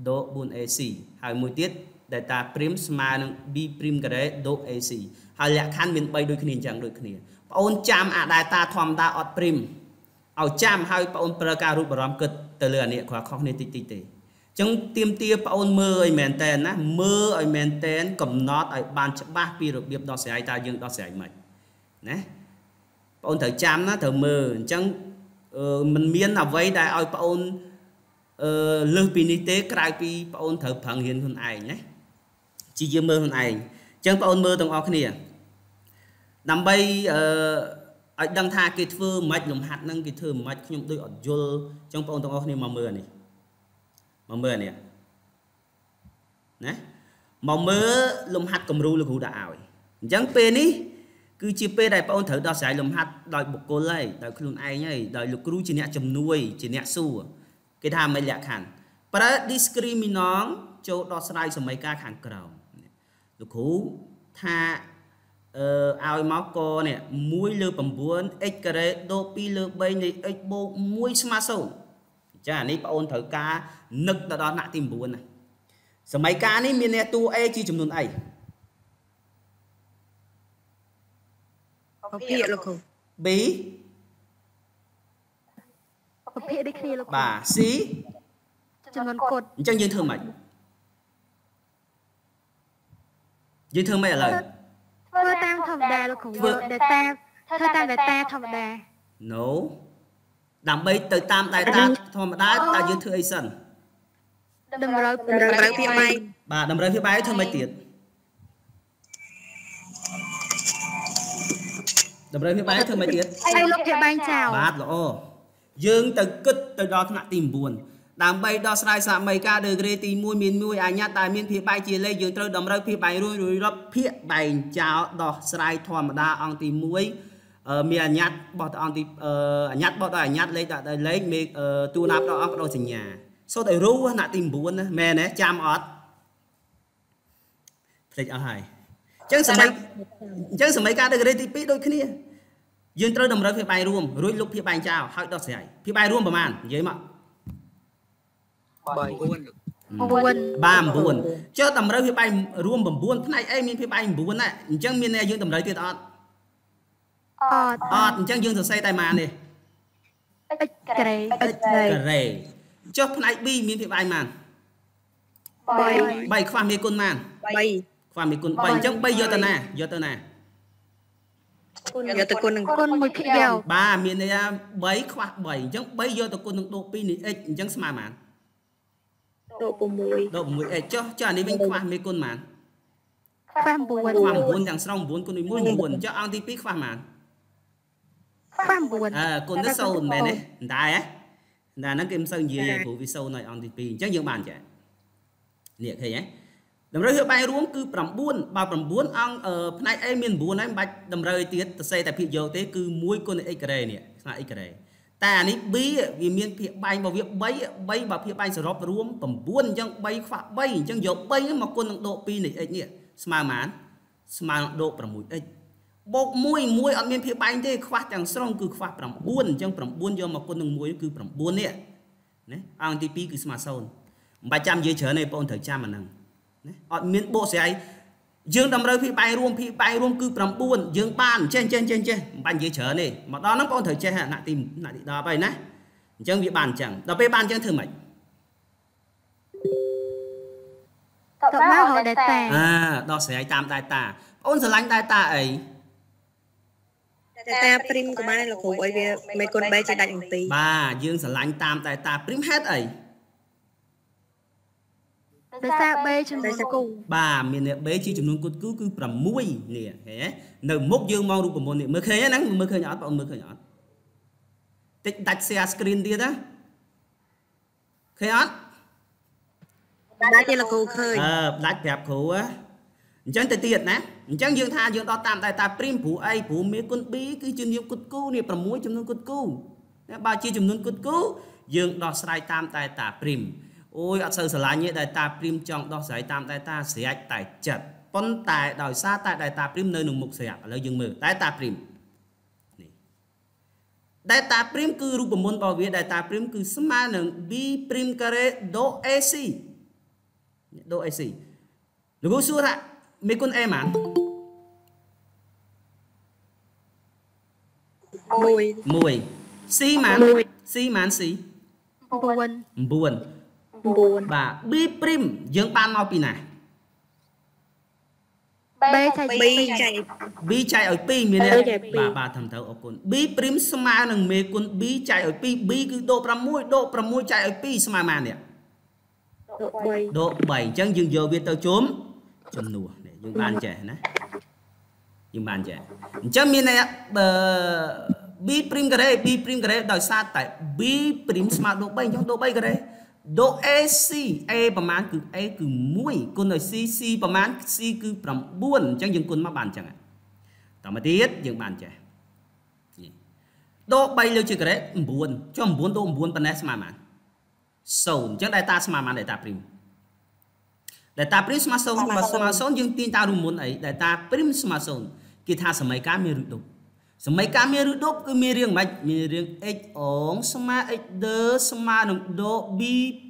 ដក 4ac ហើយមួយទៀត data prim ស្មើនឹង b prim grade ដក ac ហើយលក្ខខណ្ឌមាន3ដូចគ្នាអញ្ចឹងដូចគ្នាបងអូនចាំអា data ធម្មតាអត់ prim ឲ្យចាំហើយបងអូនប្រើការរូបអារម្មណ៍គិតទៅលើអានេះគ្រាន់ខុសគ្នាតិចតិចទេ ចឹងទៀមទាបងអូនមើលឲ្យមែនតែនណាមើលឲ្យមែនតែនកំណត់ឲ្យបានច្បាស់ពីរបៀបដោះស្រាយតើយើងដោះស្រាយមិនណាបងអូនត្រូវចាំណាត្រូវមើលអញ្ចឹងมันមានអ្វីដែលឲ្យបងអូនអឺលើសពីនេះទេក្រៅពីបងអូនត្រូវប្រឹងរៀនខ្លួនឯងណាជាយើងមើលខ្លួនឯងអញ្ចឹងបងអូនមើលទាំងអស់គ្នាដើម្បីអឺឲ្យដឹងថាគេធ្វើមិនលំហាត់ហ្នឹងគេធ្វើមិនខ្ញុំដូចអត់យល់អញ្ចឹងបងអូនទាំងអស់គ្នាមកមើលនេះ មកមើលនេះណាមកមើលលំហាត់គំរូលោកគ្រូដាក់ឲ្យអញ្ចឹងពេលនេះគឺជាពេលដែលបងអូនត្រូវដោះស្រាយលំហាត់ដោយបុគ្គលហើយដោយខ្លួនឯងហើយដោយលោកគ្រូជាអ្នកជំនួយជាអ្នកសួរគេថាមិនលក្ខខណ្ឌប្រើ discriminant ចូលដោះស្រាយសម័យកាលខាងក្រោមលោកគ្រូថាអឺឲ្យមកកនេះ1លើ9 x ការ៉េដូ2លើ3នៃ x បូក1ស្មើ0 ចាអានេះបងអូនត្រូវការនឹកទៅដល់ថ្នាក់ទី9ណាសម័យកាលនេះមានអ្នកតួ A ជាចំនួនអីប្រភេទលោកគ្រូ B ប្រភេទដូចគ្នាលោកគ្រូបាទ C ចំនួនគុតអញ្ចឹងយើងធ្វើម៉េចយើងធ្វើម៉េចឥឡូវធ្វើតាមធម្មតាលោកគ្រូធ្វើ data ធ្វើតាម data ធម្មតា No ដើម្បីទៅតាម data ធម្មតាតើយើងធ្វើអីសិនតម្រូវតម្រូវភាពបាយបាទតម្រូវភាពបាយធ្វើម៉េចទៀតតម្រូវភាពបាយធ្វើម៉េចទៀតឲ្យលុបភាពបាយចោលបាទល្អយើងទៅគិតទៅដល់ថ្នាក់ទី9ដើម្បីដោះស្រាយសម័យកាល degree ទី1មានមួយអាញាតតែមានភាពបែកជាលេខយើងត្រូវតម្រូវភាពបែករួចរួចរាប់ភាគបែងចោលដោះស្រាយធម្មតាអង្គទី1 មានអញ្ញត្តិបោះទៅអង្គទីអញ្ញត្តិបោះទៅអញ្ញត្តិលេខដាក់ទៅលេខមេទូណាប់ដល់អង្គបដោសញ្ញាសូត្រឲ្យរូណាក់ទី9ណាមែនទេចាំអត់ភ្លេចអស់ហើយអញ្ចឹងសម័យអញ្ចឹងសម័យកាល degree ទី2ដូចគ្នាយើងត្រូវតម្រូវភាពបាយរួមរួចលុបភាពបាយចោលហើយដោះស្រាយភាពបាយរួមប្រហែលនិយាយមក9 9បាទ9ចុះតម្រូវភាពបាយរួម9ផ្នែកអីមានភាពបាយ9ណាអញ្ចឹងមានយើងតម្រូវទៀតអត់ អត់អត់អញ្ចឹងយើងសរសេរតែម៉ានទេ x ក្រេ x ក្រេចុះផ្នែក B មានភាពឯងម៉ាន3 3ខ្វះមេគុណម៉ាន3ខ្វះមេគុណ3អញ្ចឹង3យកទៅណាយកទៅណាយកទៅគុណនឹងគុណមួយភាគយកបាទមានន័យថា3ខ្វះ3អញ្ចឹង3យកទៅគុណនឹងដក2នេះ x អញ្ចឹងស្មើម៉ានដក6ដក 6x ចុះចុះអានេះវិញខ្វះមេគុណម៉ានខ្វះ9ខ្វះ9ទាំងស្រុង9គុណ1 9ចុះអង្គទី2ខ្វះម៉ានខ្វះ 9អើគុណទៅ0មែនទេមិនដែរហ៎តែហ្នឹងគេមិនសូវនិយាយទេព្រោះវាសូនឲ្យអង្គទី2អញ្ចឹងយើងបានចេះនេះឃើញទេតម្រូវភាពបាយរួមគឺ9បើ9អង្គផ្នែក A មាន9ហើយមិនបាច់តម្រូវឲ្យទៀតទៅសេតែភាពយកទេគឺ1គុណ x ការ៉េនេះស្មើ x ការ៉េតែអានេះ B វាមានភាពបែងរបស់វា3 3បើភាពបែងសរុបរួម9អញ្ចឹង3ខ្វះ3អញ្ចឹងយក3មកគុណនឹងដក2នៃ x នេះស្មើប៉ុន្មានស្មើនឹងដក 6x បូក1 1អត់មានភាពបែងទេខ្វះទាំងស្រុងគឺខ្វះ9អញ្ចឹង9យកមកគុណនឹង1គឺ9នេះណាអង្គទី2គឺស្មើ0មិនបាច់ចាំនិយាយច្រើនទេបងត្រូវចាំអាហ្នឹងណាអត់មានបូកស្រាយយើងតម្រូវភាពបែងរួមភាពបែងរួមគឺ9យើងបានចេះចេះចេះចេះមិនបាច់និយាយច្រើនទេមកដល់ហ្នឹងបងត្រូវចេះណាទីណាទី10ហើយណាអញ្ចឹងវាបានអញ្ចឹងដល់ពេលបានអញ្ចឹងធ្វើម៉េចតបមករក data អាដោះស្រាយតាម data បងស្រឡាញ់ data អី data prim ក៏បានលោកគ្រូឲ្យវាមេគុណ3ជាដាច់នឹងទីបាទយើងស្រឡាញ់តាម data prim ហេតុអី data B ចំនួនគូបាទមានអ្នក B ជាចំនួនគត់គូគឺ6នេះឃើញទេនៅមុខយើងមករូបមន្តនេះមើលឃើញហ្នឹងមើលឃើញអត់បងមើលឃើញអត់តិចដាច់ share screen ទៀតណាឃើញអត់ដាច់ទេលោកគ្រូឃើញអឺដាច់ប្រាប់គ្រូហ៎អញ្ចឹងទៅទៀតណា អញ្ចឹងយើងថាយើងដល់តាម data prim ព្រោះអីព្រោះមេគុណ B គឺជាចំនួនគត់គូនេះ6ចំនួនគត់គូបើជាចំនួនគត់គូយើងដោះស្រាយតាម data prim អូយអត់សូវស្រឡាញ់ទេ data prim ចង់ដោះស្រាយតាម data ស្រេចតែចិត្តប៉ុន្តែដោយសារតែ data prim នៅក្នុងមុខស្រាប់ឥឡូវយើងមើល data prim នេះ data prim គឺរូបមន្តរបស់វា data prim គឺស្មើនឹង b prim ការ៉េ do ac do ac លោកគ្រូសួរថា មេគុណ a ម៉ាន1 1 c ម៉ាន c ម៉ាន c 9 9 9បាទ b prim យើងបានមកពីណា B ចែក2ចែក b ចែកឲ្យ2មានទេចែក2បាទបាទត្រឹមត្រូវអរគុណ b prim ស្មើនឹងមេគុណ b ចែកឲ្យ2 b គឺដក6ដក6ចែកឲ្យ2ស្មើប៉ុន្មាននេះ3ដក3អញ្ចឹងយើងយកវាទៅជុំជំនួសនេះ យើងបានចេះណាយើងបានចេះអញ្ចឹងមានន័យបើ b prim ការ៉េ b prim ការ៉េដោយសារតែ b prim ស្មើដក3អញ្ចឹងដក3ការ៉េដក AC A ប្រមាណគឺ A គឺ1គុណដោយ C C ប្រមាណ C គឺ9អញ្ចឹងយើងគុណមកបានអញ្ចឹងតមកទៀតយើងបានចេះនេះដក3លើជាការ៉េ9ចុះ9ដក9ប៉ុណ្ណេះស្មើប៉ុន្មាន0អញ្ចឹង data ស្មើប៉ុន្មា ន data prim data prim ស្មើ0ស្មើស្មើ0យើងទាញតាមរូបមន្តអី data prim ស្មើ0គេថាសម័យកាលមានឬដប់សម័យកាលមានឬដប់គឺមានរៀងម៉េចមានរៀង x អងស្មើ x ដឺស្មើនឹងដ b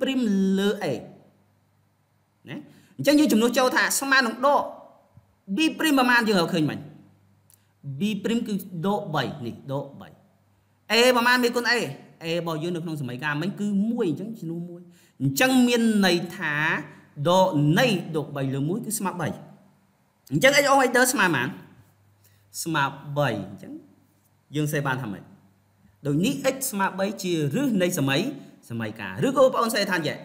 prim លើ a ណាអញ្ចឹងយើងចំនួនចូលថាស្មើនឹងដ b prim ប្រមាណយើងរកឃើញមិញ b prim គឺដ3នេះដ3 a ប្រមាណមានគុណ a a របស់យើងនៅក្នុងសម័យកាលមិញគឺ1អញ្ចឹងចំនួន1អញ្ចឹងមានន័យថា ដកនៃដក3លើ1គឺស្មើ3អញ្ចឹង x អង x ដឺស្មើប៉ុន្មានស្មើ3អញ្ចឹងយើងសេបានថាម៉េចដូចនេះ x ស្មើ3ជារឹសនៃសម័យសម័យកាលឬក៏បងប្អូនសេថាយ៉ាង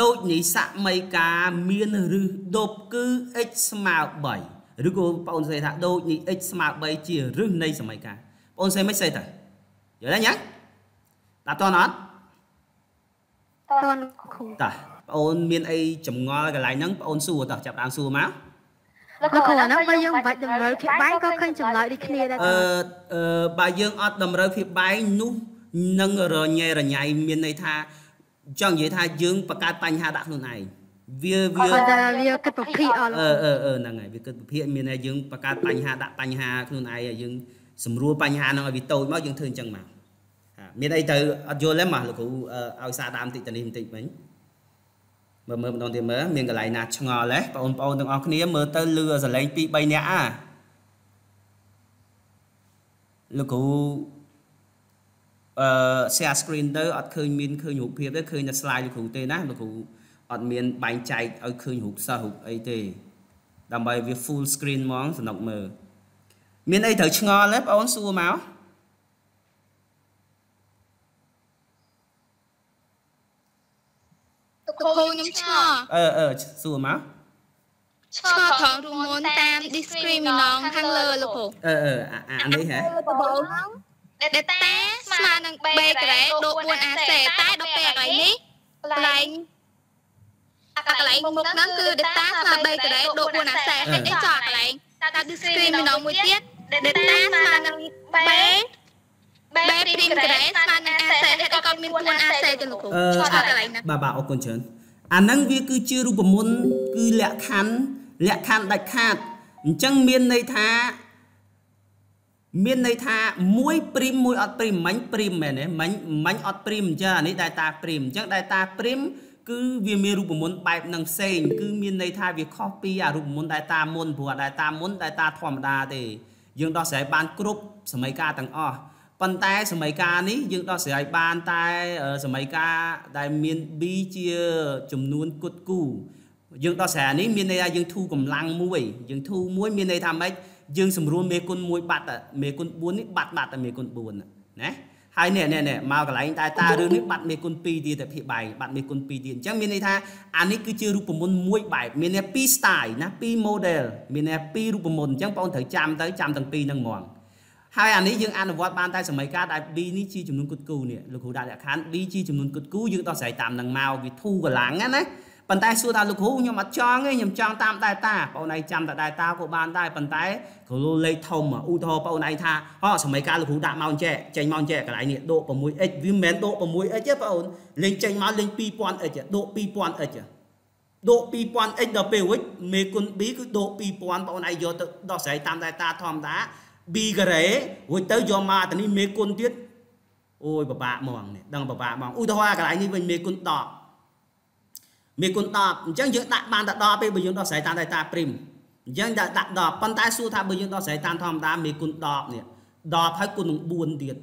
ដូចនេះសម័យកាលមានរឹសដប់គឺ x ស្មើ3ឬក៏បងប្អូនសេថាដូចនេះ x ស្មើ3ជារឹសនៃសម័យកាលបងប្អូនសេមិនសេទៅយល់ទេញ៉ាដាក់តន់អត់តនគ្រូតា បងអូនមានអីចម្ងល់កន្លែងហ្នឹងបងអូនសួរតោះចាប់ដើមសួរមកលោកគ្រូអាហ្នឹងបើយើងមិនបាច់តម្រូវភាពបែងក៏ឃើញចម្លើយដូចគ្នាដែរអឺអឺបើយើងអត់តម្រូវភាពបែងនោះនឹងរញ៉េរញ៉ៃមានន័យថាចង់និយាយថាយើងបង្កើតបញ្ហាដាក់ខ្លួនឯងវាវាគាត់តែវាគិតប្រភេទអស់អឺអឺអឺហ្នឹងហើយវាគិតវិភាគមានន័យយើងបង្កើតបញ្ហាដាក់បញ្ហាខ្លួនឯងហើយយើងស្រួលបញ្ហាហ្នឹងឲ្យវាតូចមកយើងធ្វើអញ្ចឹងមកហាមានអីទៅអត់យល់ទេមកលោកគ្រូអឺឲ្យសារដើមបន្តិចទៅនេះបន្តិចវិញ មើលមើលម្ដងទៀតមើលមានកន្លែងណាឆ្ងល់ទេបងប្អូនទាំងអស់គ្នាមើលទៅលឺសលេង2 3នាក់អាលោកគ្រូអឺ share screen ទៅអត់ឃើញមានឃើញរូបភាពទេឃើញតែ slide លោកគ្រូទេណាលោកគ្រូអត់មានបែងចែកឲ្យឃើញរូបសិស្សរូបអីទេដើម្បីវា full screen ហ្មងសំណុកមើលមានអីត្រូវឆ្ងល់ទេបងអូនសួរមក កគ្រូខ្ញុំឆ្ងល់អឺអឺសួរមកឆ្ងល់ត្រង់រូបមន្តតាម discriminant ខាងលើលោកគ្រូអឺអឺអាអានេះហ៎បបោហ្នឹង delta ស្មើនឹង b ការ៉េដក 4ac តែដល់ពេលកន្លែងនេះកន្លែងកន្លែងមុខហ្នឹងគឺ delta ស្មើ b ការ៉េដក 4ac ហើយនេះចោលកន្លែងតា discriminant មួយទៀត delta ស្មើនឹង b b ព្រីមការ៉េស្មើនឹង ac ហើយក៏មាន 4ac ទៅលោកគ្រូអឺចោលកន្លែងហ្នឹងបាទបាទអរគុណច្រើនអាហ្នឹងវាគឺជារូបមន្តគឺលក្ខខណ្ឌលក្ខខណ្ឌដាច់ខាតអញ្ចឹងមានន័យថាមានន័យថា1ព្រីម1អត់ព្រីមមាញ់ព្រីមមែនទេមាញ់មាញ់អត់ព្រីមអញ្ចឹងអានេះ data ព្រីមអញ្ចឹង data ព្រីមគឺវាមានរូបមន្តបែបនឹងផ្សេងគឺមានន័យថាវាខុសពីអារូបមន្ត data មុនព្រោះអា data មុន data ធម្មតាទេយើងដោះស្រាយបានគ្រប់សម័យកាលទាំងអស់ ប៉ុន្តែសម័យកាលនេះយើងដោះស្រាយបានតែសម័យកាលដែលមាន B ជាចំនួនគត់គូយើងដោះស្រាយនេះមានន័យថាយើងធូរកម្លាំងមួយយើងធូរមួយមានន័យថាម៉េចយើងសម្រួលមេគុណ1បាត់មេគុណ4នេះបាត់បាត់តែមេគុណ4ណាហើយនេះនេះនេះមកកន្លែងតែតារឿងនេះបាត់មេគុណ2ទៀតតែភាគបែកបាត់មេគុណ2ទៀតអញ្ចឹងមានន័យថាអានេះគឺជារូបមន្តមួយបែបមានន័យ2 style ណា2 model មានន័យ2រូបមន្តអញ្ចឹងបងត្រូវចាំទៅចាំទាំងពីរហ្នឹងហ្មង ហើយអានេះយើងអនុវត្តបានតែសម័យកាលដែល B នេះជាចំនួនគុតគូនេះលោកគ្រូដាក់លក្ខខណ្ឌ B ជាចំនួនគុតគូយើងដោះស្រាយតាមនឹងមកវាធូរកម្លាំងណាប៉ុន្តែសួរថាលោកគ្រូខ្ញុំអត់ចង់ទេខ្ញុំចង់តាម data បងឯងចាំតែ data ក៏បានដែរប៉ុន្តែគ្រូលេខធំឧទាហរណ៍បងឯងថាអូសម័យកាលលោកគ្រូដាក់មកអញ្ចេះចេញមកអញ្ចេះកន្លែងនេះដក 6x វាមិនមែនដក 6x ទេបងលេងចេញមកលេង 2000x ដក 2000x ដក 2000x ដល់ពេលវិញមេគុណ b គឺដក2000បងឯងយកទៅដោះស្រាយតាម data ធម្មតា b ការ៉េរួចទៅយកមកអានេះមេគុណទៀតអូយពិបាកហ្មងនេះដឹងពិបាកហ្មងឧទាហរណ៍កន្លែងនេះវិញមេគុណ10មេគុណ10អញ្ចឹងយើងដាក់បានតែ10ពេលបើយើងដោះស្រាយតាម data prim អញ្ចឹងដាក់ដាក់10ប៉ុន្តែសួរថាបើយើងដោះស្រាយតាមធម្មតាមេគុណ10នេះ10ហើយគុណនឹង4ទៀត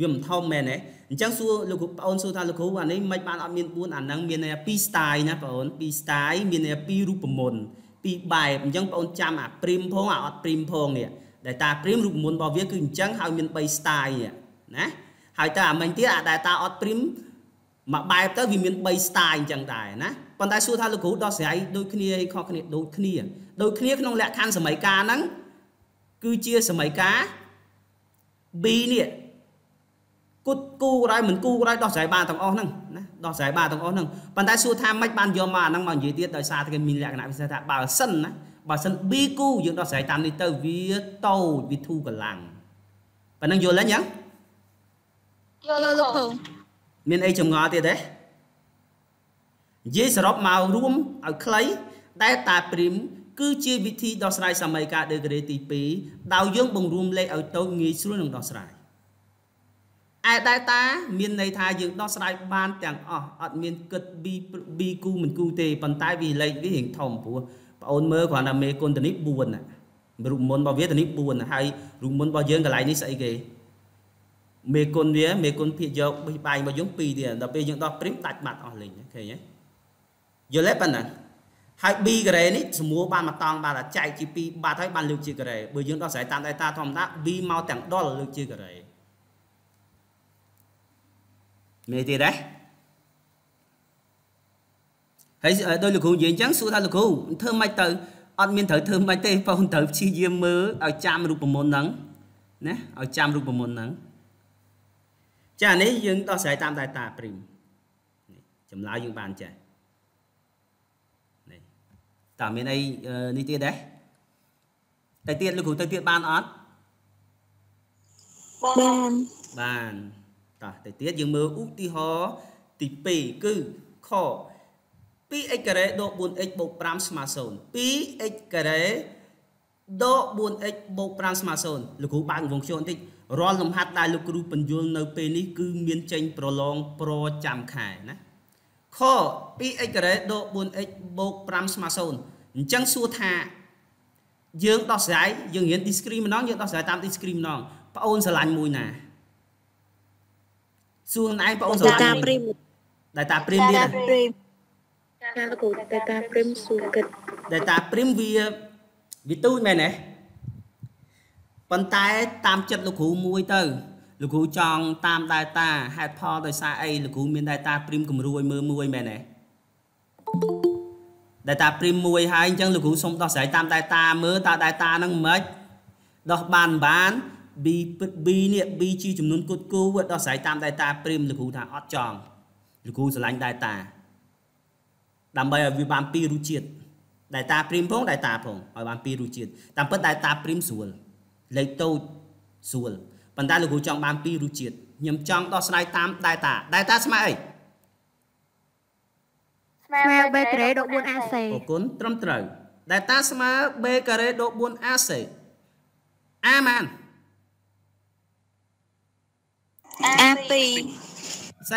វាមិនធំមែនទេអញ្ចឹងសួរលោកគ្រូបងអូនសួរថាលោកគ្រូអានេះមិនបានអត់មាន4អាហ្នឹងមាន2 style ណាបងអូន2 style មាន2រូបមន្ត2បែបអញ្ចឹងបងអូនចាំអា prim ផងអាអត់ prim ផងនេះ data prim រូបមន្តរបស់វាគឺអញ្ចឹងហើយមាន3 style ណាហើយតើអាមិញទៀតអា data អត់ prim មួយបែបទៅវាមាន3 style អញ្ចឹងដែរណាប៉ុន្តែសួរថាលោកគ្រូដោះស្រាយដូចគ្នាឯខុសគ្នាដូចគ្នាដូចគ្នាក្នុងលក្ខខណ្ឌសម័យកាលហ្នឹងគឺជាសម័យកាល B នេះគត់គូក្រោយមិនគូក្រោយដោះស្រាយបានទាំងអស់ហ្នឹងណាដោះស្រាយបានទាំងអស់ហ្នឹងប៉ុន្តែសួរថាមិនបានយកមកអាហ្នឹងមកនិយាយទៀតដោយសារតែគេមានលក្ខណៈពិសេសថាបើសិនណា បើសិន B គូយើងដោះស្រាយតាមនេះទៅវាតូចវាធូរកម្លាំងប៉ណ្ណឹងយល់ទេអញ្ចឹងយល់លោកគ្រូមានអីចម្ងល់ទៀតទេនិយាយសរុបមករួមឲ្យខ្លី delta prim គឺជាវិធីដោះស្រាយសម័យកាល degree ទី2ដោយយើងបង្រួមលេខឲ្យតូចងាយស្រួលនឹងដោះស្រាយឯ delta មានន័យថាយើងដោះស្រាយបានទាំងអស់អត់មានគិត b b គូមិនគូទេប៉ុន្តែវាលេខវារៀងធំព្រោះ បងអូនមើលគ្រាន់តែមេគុណតនេះ4ណារូបមន្តរបស់វាតនេះ4ហើយរូបមន្តរបស់យើងកន្លែងនេះស្អីគេមេគុណវាមេគុណភាគយកបិបាយរបស់យើង2ទៀតដល់ពេលយើងដោះព្រីមដាច់បាត់អស់លេងឃើញទេយល់ទេប៉ុណ្ណាហើយ B ការ៉េនេះសម្រួលបានមកតង់បានតែចែកជា2បាត់ហើយបានលើកជាការ៉េបើយើងដោះស្រាយតាម data ធម្មតា B មកទាំងដុលលើកជាការ៉េមានទៀតទេ ហើយដោយលោកគ្រូនិយាយអញ្ចឹងសួរថាលោកគ្រូធ្វើម៉េចទៅអត់មានត្រូវធ្វើម៉េចទេបងត្រូវព្យាយាមមើលឲ្យចាំរូបមន្តហ្នឹងណាឲ្យចាំរូបមន្តហ្នឹងចានេះយើងដោះស្រាយតាម data prim ចម្លើយយើងបានចេះនេះតើមានអីនេះទៀតដែរតែទៀតលោកគ្រូទៅទៀតបានអត់បានបានតោះទៅទៀតយើងមើលឧទាហរណ៍ទី2គឺខ 2x ការ៉េដក 4x បូក5ស្មើ0 2x ការ៉េដក 4x បូក5ស្មើ0លោកគ្រូបើកវងខ្យល់បន្តិចរាល់លំហាត់ដែលលោកគ្រូបញ្យល់នៅពេលនេះគឺមានចេញប្រឡងប្រចាំខែណាខ 2x ការ៉េដក 4x បូក5ស្មើ0អញ្ចឹងសួរថាយើងដោះស្រាយយើងរៀន discrete ម្ដងយើងដោះស្រាយតាម discrete ម្ដងប្អូនស្រឡាញ់មួយណាសួរណែប្អូនស្រឡាញ់ data prim data prim ទៀត data prim ចាលោកគ្រូ data prim សួរគិត data prim វាវាទូចមែនទេប៉ុន្តែតាមចិត្តលោកគ្រូមួយទៅលោកគ្រូចង់តាម data ហេតុផលដោយសារអីលោកគ្រូមាន data prim គំរូឲ្យមើលមួយមែនទេ data prim មួយហើយអញ្ចឹងលោកគ្រូសុំដោះស្រាយតាម data មើលតើ data ហ្នឹងមិនដោះបានបាន b b នេះ b ជាចំនួនគត់គូវាដោះស្រាយតាម data ព្រីមលោកគ្រូថាអត់ចង់លោកគ្រូឆ្លាញ់ data ដើម្បីឲ្យវាបានពីររសជាតិ data ព្រីមផង data ផងឲ្យបានពីររសជាតិតាមពិត data ព្រីមស្រួលលេខតូចស្រួលប៉ុន្តែលោកគ្រូចង់បានពីររសជាតិខ្ញុំចង់ដោះស្រាយតាម data data ស្មើអីស្មើ B ការ៉េដក 4AC អរគុណត្រឹមត្រូវ data ស្មើ b ការ៉េដក 4ac a ម៉ាន A2 c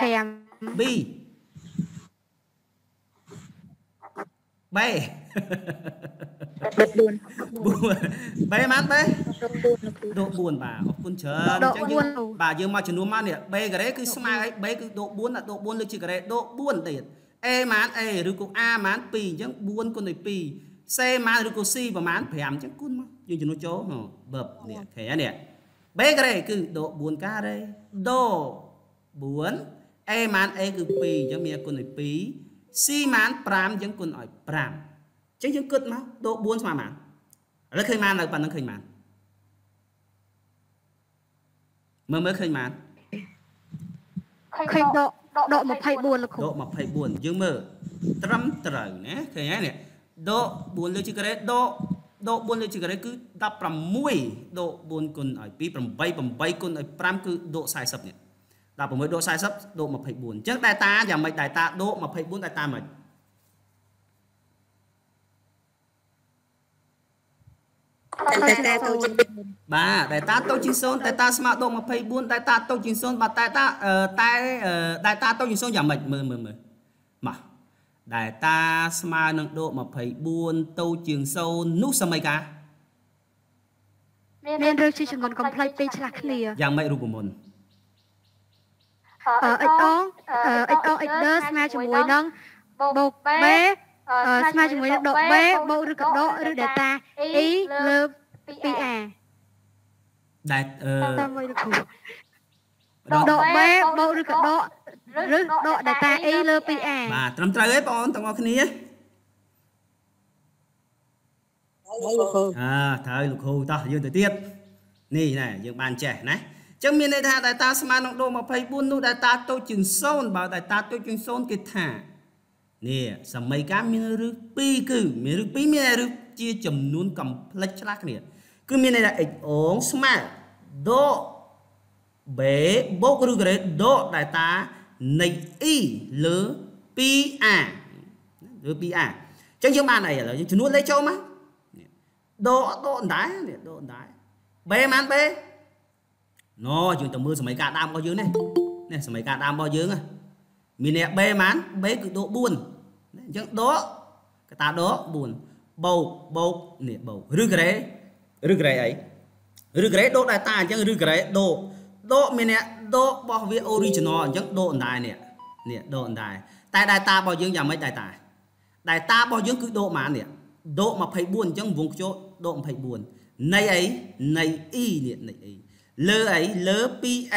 5 b b 14 b ម៉ាន b 14លោកគ្រូដក4បាទអរគុណច្រើនអញ្ចឹងយើងបាទយើងមកចំនួនមកនេះ b ការ៉េគឺស្មើឲ្យ b គឺដក4ដល់ដក4លើកជាការ៉េដក4ទៀត a ម៉ាន a ឬក៏ a ម៉ាន2អញ្ចឹង4គុណដោយ2 c ម៉ានឬក៏ c ប្រហែល5អញ្ចឹងគុណមកយើងចំនួនចូលបបនេះអូខេនេះ b ការ៉េគឺដក4ការ៉េដក4 a ម៉ាន a គឺ2អញ្ចឹងមានគុណដោយ2 c ម៉ាន5អញ្ចឹងគុណឲ្យ5អញ្ចឹងយើងគិតមកដក4ស្មើប៉ុន្មានឥឡូវឃើញម៉ាននៅប៉ុណ្្នឹងឃើញម៉ានមើលមើលឃើញម៉ានឃើញដកដក24លោកគ្រូដក24យើងមើលត្រឹមត្រូវណាឃើញហើយនេះដក4លើកជាការ៉េដកដក4លើកជាការ៉េគឺ16ដក4គុណឲ្យ2 8 8គុណឲ្យ5គឺដក40នេះ 16ដក40ដក24អញ្ចឹង data យ៉ាងម៉េច data ដក24 data ម៉េចតែតូចជាងបាទ data តូចជាង0 data ស្មើដក24 data តូចជាង0បាទ data អឺតែអឺ data តូចជាង0យ៉ាងម៉េចមើលមើលមើលមក data ស្មើនឹងដក24តូចជាង0នោះសម័យកាលមានរឿងជាចំនួន complete ពីរឆ្លាស់គ្នាយ៉ាងម៉េចរូបមន្ត អឺ x អងអឺ x អង x ដឺស្មើជាមួយនឹងបូក b អឺស្មើជាមួយនឹងដក b បូកឬក៏ដកឬ data e លើ 2a ដែលអឺតាមមួយលោកគ្រូដកដក b បូកឬក៏ដកឬដក data e លើ 2a បាទត្រឹមត្រូវហើយបងប្អូនទាំងអស់គ្នាហើយលោកគ្រូអើត្រូវលោកគ្រូតោះយើងទៅទៀតនេះណែយើងបានចេះណាអញ្ចឹងមានន័យថា data ស្មើនឹងដក24នោះ data តូចជាង0បើ data តូចជាង0គេថានេះសម័យកាលមានឬ2គឺមានឬ2មានឬជាចំនួន complex ឆ្លាស់គ្នាគឺមានន័យថា x អងស្មើដក b បូកឬក្រេតដក data នៃ e លើ 2a លើ 2a អញ្ចឹងយើងបានអីឥឡូវយើងចំនួនលេខចូលមកដកដកអណ្ដែនេះដកអណ្ដែ b ម៉ាន b ណូយើងទៅមើលសម័យកាលដើមរបស់យើងនេះនេះសម័យកាលដើមរបស់យើងហ្នឹងមានអ្នក b ម៉ាន b គឺដក4អញ្ចឹងដកកតាដក4បូកបូកនេះបូកឬក្រេឬក្រេអីឬក្រេដក data អញ្ចឹងឬក្រេដកដកមានអ្នកដករបស់វា original អញ្ចឹងដកអណ្ដែនេះនេះដកអណ្ដែតែ data របស់យើងយ៉ាងម៉េច data data របស់យើងគឺដកម៉ាននេះដក24អញ្ចឹងវងខ្ជក់ដក24នៃអីនៃ e នេះនៃ e លើអីលើ 2a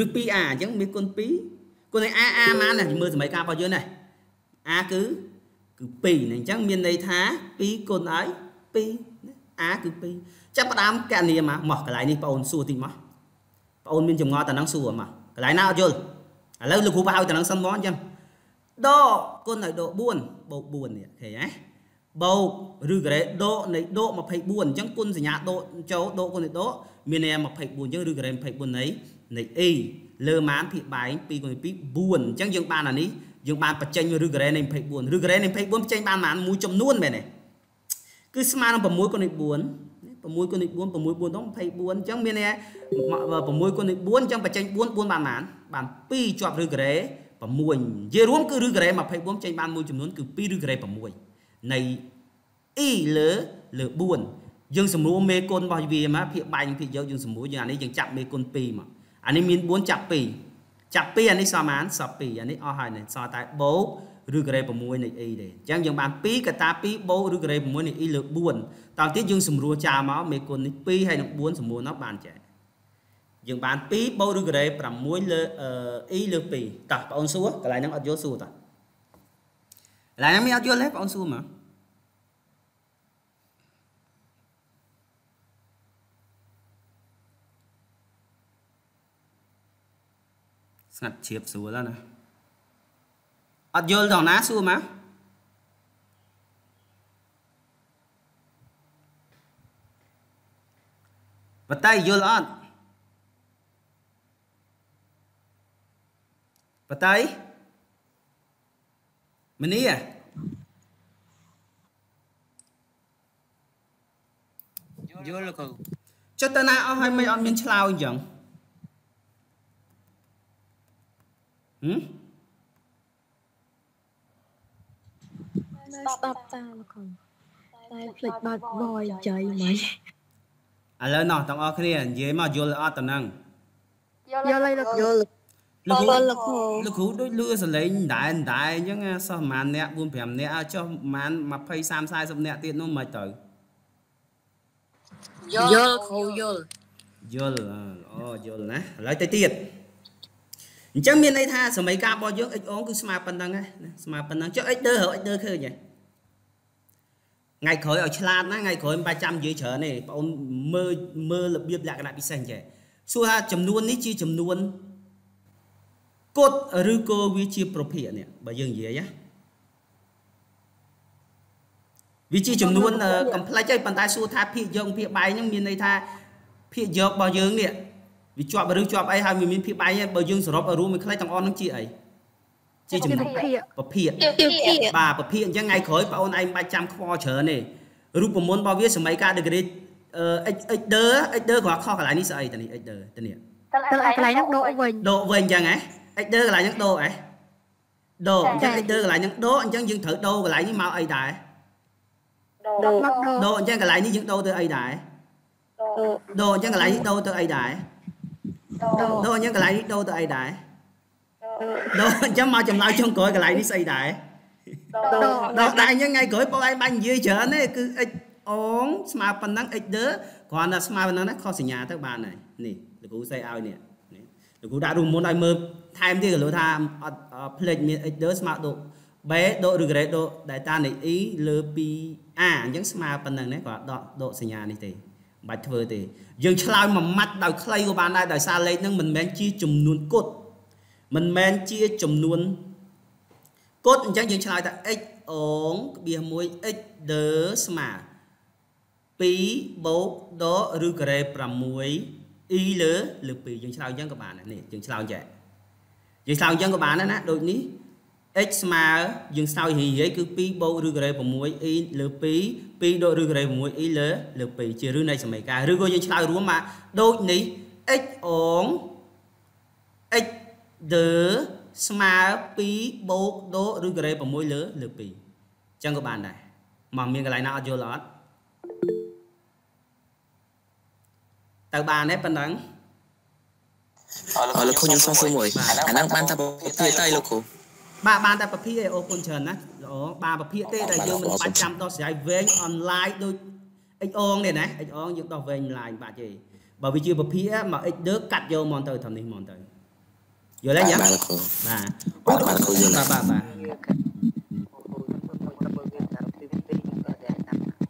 ឬ 2a អញ្ចឹងមានគុណ2គុណឲ្យ a a ម៉ានណាមើលសម័យកាលរបស់យើងនេះ a គឺគឺ2ណាអញ្ចឹងមានន័យថា2គុណឲ្យ2 a គឺ2ចាប់ផ្ដើមកណនីមកមកកន្លែងនេះបងអូនសួរតិចមកបងអូនមានចម្ងល់តែនឹងសួរមកកន្លែងណាអត់យល់ឥឡូវលោកគ្រូបើឲ្យតែនឹងសិនមកអញ្ចឹងដកគុណឲ្យដក4បូក4នេះឃើញហ៎ បូកឬក្រេដកនៃដក24អញ្ចឹងគុណសញ្ញាដកចូលដកគុណនៃដកមានន័យ24អញ្ចឹងឬក្រេ24នៃនៃ e លើម៉ានភាគបែង2គុណ2 4អញ្ចឹងយើងបានអានេះយើងបានបញ្ចេញឬក្រេនៃ24ឬក្រេនៃ24បញ្ចេញបានប៉ុន្មានមួយចំនួនមែនទេគឺស្មើនឹង6គុណ4 6គុណ4 6 4ដង24អញ្ចឹងមានន័យ6គុណ4អញ្ចឹងបញ្ចេញ4 4បានប៉ុន្មានបាន2ជាប់ឬក្រេ6និយាយរួមគឺឬក្រេ24ចេញបានមួយចំនួនគឺ2ឬក្រេ6 នៃ e លើលើ4យើងសម្រួលមេគុណរបស់វាមកភាគបែងភាគយកយើងសម្រួលយើងអានេះយើងចាប់មេគុណ2មកអានេះមាន4ចាប់2ចាប់2អានេះសល់ប៉ុន្មានសល់2អានេះអស់ហើយនេះសល់តែបូកឬការ៉េ6នៃ e ទេអញ្ចឹងយើងបាន2កតា2បូកឬការ៉េ6នៃ e លើ4តោះទៀតយើងសម្រួលចាមកមេគុណនេះ2ហើយនឹង4សម្រួលនោះបានចេះយើងបាន2បូកឬការ៉េ6លើ e លើ2តោះបងអូនសួរកន្លែងហ្នឹងអត់យល់សួរតោះ là em your left also mà. Ngặt chiếp số ra nè. At your đỏ ná số mà. Và tay vô lọt và tay. មកបតៃយល់អត់បតៃមនីយល់លោកគ្រូចុះតើណាអស់ហើយមិនអត់មានឆ្លើយអញ្ចឹងហឹមស្ដាប់តាលោកគ្រូតែភ្លេចបាត់បយចៃមិញឥឡូវណោះទាំងអស់គ្នានិយាយមកយល់អត់តំណឹងយល់ហើយលោកយល់ លោកគ្រូលោកគ្រូលោកគ្រូដូចលឺសលេងដែរដែរអញ្ចឹងសោះប្រហែលអ្នក4 5អ្នកចុះប្រហែល20 30 40អ្នកទៀតនោះមិនទៅយល់គ្រូយល់យល់អូយល់ណាឥឡូវទៅទៀតអញ្ចឹងមានន័យថាសម័យកាលរបស់យើង x អងគឺស្មើប៉ុណ្ណឹងណាស្មើប៉ុណ្ណឹងចុះ x ដឺរក x ដឺឃើញហ៎ថ្ងៃក្រោយឲ្យឆ្លាតណាថ្ងៃក្រោយមិនបាច់ចាំនិយាយច្រើនទេបងអូនមើលមើលរបៀបលក្ខណៈពិសេសចេះសួរថាចំនួននេះជាចំនួន គត់ឬក៏វាជាប្រភេទនេះបើយើងនិយាយណាវាជាចំនួនកំផ្លេចហើយប៉ុន្តែសួរថាភាគយកភាគបែកហ្នឹងមានន័យថាភាគយករបស់យើងនេះវាជាប់ឬជាប់អីហើយវាមានភាគបែកបើយើងសរុបឲ្យរួមមួយខ្លះទាំងអស់ហ្នឹងជាអីជាចំនួនប្រភេទបាទប្រភេទអញ្ចឹងថ្ងៃក្រោយបងអូនឯងមិនបាច់ចាំខ្វល់ច្រើនទេរូបមន្តរបស់វាសម័យកាល degree អឺ x der x der គ្រាន់ខុសកន្លែងនេះស្អីតានេះ x der តានេះទៅកន្លែងហ្នឹងដកវិញដកវិញអញ្ចឹងហ៎ x der កន្លែងហ្នឹងដកហ៎ដកអញ្ចឹង x der កន្លែងហ្នឹងដកអញ្ចឹងយើងត្រូវដូរកន្លែងនេះមកអីដែរដកដកអញ្ចឹងកន្លែងនេះយើងដូរទៅអីដែរដូរអញ្ចឹងកន្លែងនេះដូរទៅអីដែរដូរអញ្ចឹងកន្លែងនេះដូរទៅអីដែរដូរអញ្ចឹងមកចម្លើយចុងក្រោយកន្លែងនេះស្អីដែរដូរដែរអញ្ចឹងថ្ងៃក្រោយបងឯងបាញ់និយាយច្រើនទេគឺ x អងស្មើប៉ុណ្ណឹង x ដឺគ្រាន់តែស្មើប៉ុណ្ណឹងណាខុសសញ្ញាទៅបានហើយនេះលោកគ្រូសេឲ្យនេះលោកគ្រូដាក់រូបមុនឲ្យមើល ថែមទៀតក៏លើថាអត់ផ្លេចមាន x ដឺស្មើដក b ដកឬ grade ដក delta នៃ e លើ 2a អញ្ចឹងស្មើប៉ុណ្ណឹងណាគាត់ដកដកសញ្ញានេះទេមិនបាច់ធ្វើទេយើងឆ្លើយមួយម៉ាត់ដោយខ្លីក៏បានដែរដោយសារលេខហ្នឹងមិនមែនជាចំនួនគត់មិនមែនជាចំនួនគត់អញ្ចឹងយើងឆ្លើយថា x អងក្បៀស 1x ដឺស្មើ2បូកដកឬការ៉េ6 e លើលើ2យើងឆ្លើយអញ្ចឹងក៏បានដែរនេះយើងឆ្លើយអញ្ចឹង យើងឆ្លើយអញ្ចឹងក៏បានដែរណាដូចនេះ x ស្មើយើងស្ទើររីរាយគឺ2បូកឬការ៉េ 6 e លើ2 2ដកឬការ៉េ 6 e លើលើ2ជារឿងនៃសមីការឬក៏យើងឆ្លើយរួមមកដូចនេះ x អង x ដឺស្មើ2បូកដកឬការ៉េ6លើលើ2អញ្ចឹងក៏បានដែរមកមានកន្លែងណាអត់យល់អត់ទៅបានទេប៉ុណ្ណឹង អរលោកគ្រូខ្ញុំសុំសួរមួយអាហ្នឹងបានតែប្រភេទទៅលោកគ្រូបាទបានតែប្រភេទឯអូគុណច្រើនណាល្អបានប្រភេទទេដែលយើងមិនបាច់ចាំដោះស្រាយវែងអនឡាញដូចអិចអងនេះណាអិចអងយើងដោះវែងឡាញបាច់ទេបើវាជាប្រភេទមកអិចដឺកាត់យកមកទៅតាមនេះមកទៅយល់ទេយ៉ាបាទលោកគ្រូបាទបាទលោកគ្រូយល់បាទបាទបាទ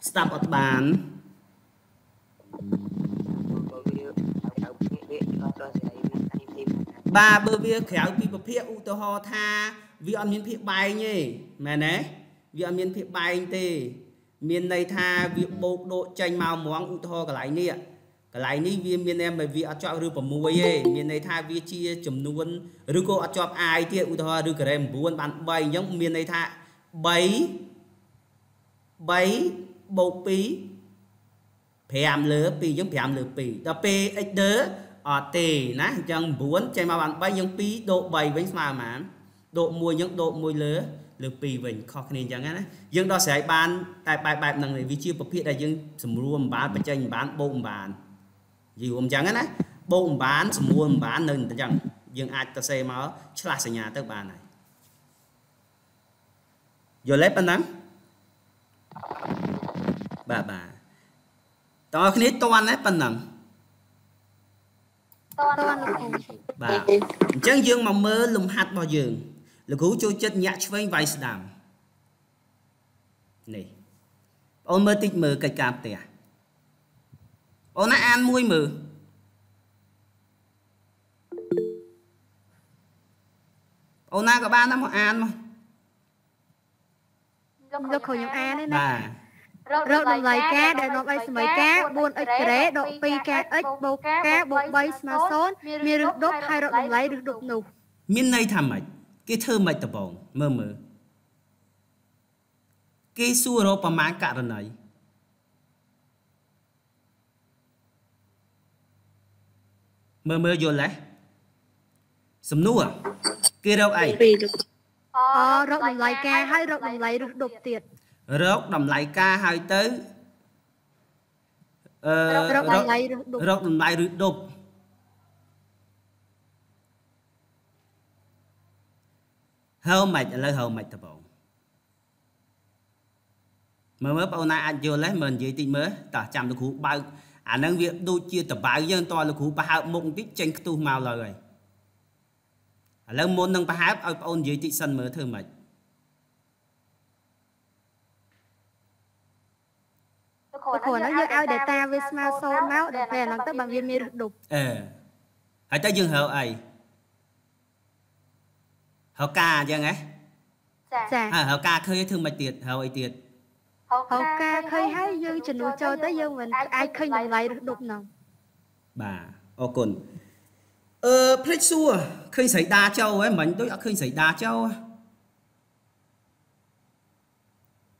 ស្ដាប់អត់បាន បាទបើវាក្រៅពីប្រភេទឧទាហរណ៍ថាវាអត់មានភាពបែងទេមែនទេវាអត់មានភាពបែងទេ មានន័យថាវាបោកដកចេញមកហ្មងឧទាហរណ៍កន្លែងនេះកន្លែងនេះវាមានតែវាអត់ជាប់ឬ6ទេមានន័យថាវាជាចំនួនឬក៏អត់ជាប់អាយទៀតឧទាហរណ៍ឬការ៉េ9បាន3អញ្ចឹងមានន័យថា3 3បូក2 5លើ2អញ្ចឹង5លើ2ដល់ពេល x ដឺ អត់ទេណាអញ្ចឹង9ចេញមកបាន3យើង2ដក3វិញស្មើប៉ុន្មានដក1យើងដក1លើលើ2វិញខុសគ្នាអញ្ចឹងណាយើងដោះស្រាយបានតែបែបបែបហ្នឹងវាជាប្រភេទដែលយើងសម្រួលមិនបានបញ្ចេញមិនបានបូកមិនបានយីអញ្ចឹងណាបូកមិនបានសម្រួលមិនបាននៅអញ្ចឹងយើងអាចទៅសេមកឆ្លាស់សញ្ញាទៅបានហើយយល់ទេប៉ុណ្ណឹងបាទបាទតើគ្នាតន់ណាប៉ុណ្ណឹង តន់លោកគ្រូបាទអញ្ចឹងយើងមកមើលលំហាត់របស់យើងលោកគ្រូចូលចិត្តញាក់ឆ្វេងវាយស្ដាំនេះបងមើលតិចមើលកិច្ចការផ្ទះអូនណាអានមួយមើលអូនណាក៏បានដែរមកអានមកយកខូចខ្ញុំអានទេណាបាទ រកតម្លៃការដែលនាំឲ្យសមីការ 4x ក្រេដក2ការ x បូកការបូក3ស្មើ0មានរឹសដប់ហើយរកតម្លៃរឹសដប់នោះ មានន័យថាម៉េចគេធ្វើម៉េចតបងមើលមើលគេសួររកប្រមាណករណីមើលមើលយល់ទេសំណួរគេរកអីពីរលោកអរកតម្លៃការហើយរកតម្លៃរឹសដប់ទៀត រកតម្លៃការហើយទៅអឺរកតម្លៃរឹសដប់រកតម្លៃឬដប់ហើមិនឥឡូវហើមិនតបងមើលមើលបងអូនណាអាចយល់ទេមើលនិយាយតិចមើលតោះចាំលោកគ្រូបើកអាហ្នឹងវាដូចជាតបៅយើងតោះលោកគ្រូប្រហើបមុខបន្តិចចេញខ្ទុះមកលើហើយឥឡូវមុននឹងប្រហើបឲ្យបងអូននិយាយតិចសិនមើលធ្វើម៉េច គ្រាន់តែយើងឲ្យ data វាស្មើ0មកដល់ពេលហ្នឹងទៅបើវាមានរឹសដប់អឺហើយទៅយើងហៅអីហៅការអញ្ចឹងហ៎ចាហើយហៅការឃើញធ្វើមិនទៀតហៅអីទៀតហៅការឃើញហើយយើងចំនួនចូលទៅយើងមិនអាចឃើញតម្លៃរឹសដប់ហ្នឹងបាទអរគុណអឺភ្លេចសួរឃើញស្រីដាចូលហ៎មិញដូចអត់ឃើញស្រីដាចូលហ៎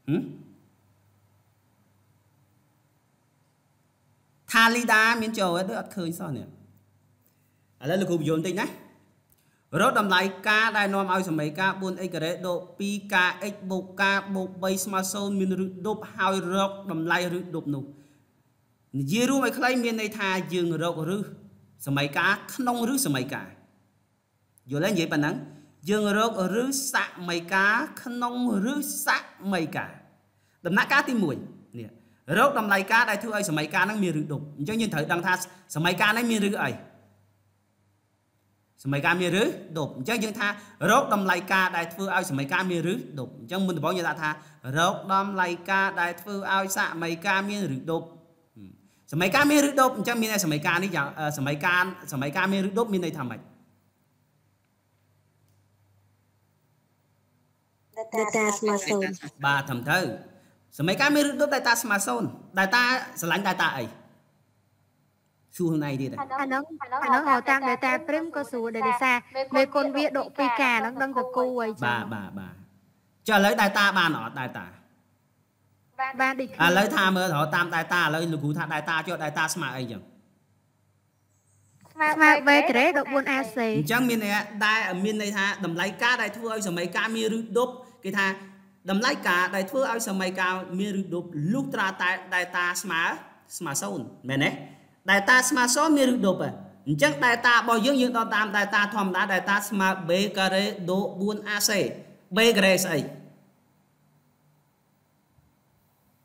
ហឹម ថាលីដាមានចូលហ៎ដូចអត់ឃើញសោះនេះឥឡូវលោកគ្រូបញ្យល់បន្តិចណារកតម្លៃការដែលនាំឲ្យសមីការ 4x ការ៉េដក 2kx បូកការបូក3ស្មើ0មានឬដប់ហើយរកតម្លៃឬដប់នោះនិយាយរួមឲ្យខ្លីមានន័យថាយើងរកឬសម័យកាលក្នុងឬសម័យកាលយល់ទេនិយាយប៉ុណ្ណឹងយើងរកឬសម័យកាលក្នុងឬសម័យកាលដំណាក់កាលទី1នេះ រកតម្លៃការដែលធ្វើឲ្យសម័យកាលហ្នឹងមានឬដប់អញ្ចឹងយើងត្រូវដឹងថាសម័យកាលហ្នឹងមានឬអីសម័យកាលមានឬដប់អញ្ចឹងយើងថារកតម្លៃការដែលធ្វើឲ្យសម័យកាលមានឬដប់អញ្ចឹងមុនដំបូងយើងដាក់ថារកតម្លៃការដែលធ្វើឲ្យសម័យកាលមានឬដប់សម័យកាលមានឬដប់អញ្ចឹងមានតែសម័យកាលនេះយ៉ាងអឺសម័យកាលសម័យកាលមានឬដប់មានន័យថាម៉េច data ស្មើសូន្យបាទត្រឹមត្រូវ សម័យកាលមានឬដប់តែតាស្មើសូន្យតែតាស្រឡាញ់តែតាអីសួរខ្លួនឯងទៀតហ៎អាហ្នឹងអាហ្នឹងហៅតាម data prim ក៏ស្រួលដែរដោយសារមេគុណវាដក2ការហ្នឹងដឹងតែគូអីចឹបាងទបាទបាទចុះឥឡូវតែតាបានអត់តែតាបានដូចឥឡូវថាមើលរហូតតាមតែតាឥឡូវលោកគ្រូថាតែតាចុះតែតាស្មើអីចឹងស្មើ B ក្រេដក 4AC អញ្ចឹងមានន័យថាដែលមានន័យថាតម្លៃការដែលធ្វើឲ្យសម័យកាលមានឬដប់គេថា តម្លៃការដែលធ្វើឲ្យសម័យកាលមានឬដប់លុះត្រាតែដែលតាស្មើស្មើសូន្យមែនទេដែលតាស្មើសូន្យមានឬដប់ហ៎អញ្ចឹងដែលតារបស់យើងយើងដកតាមដែលតាធម្មតាដែលតាស្មើ b ការ៉េដូ 4ac b ការ៉េស្អី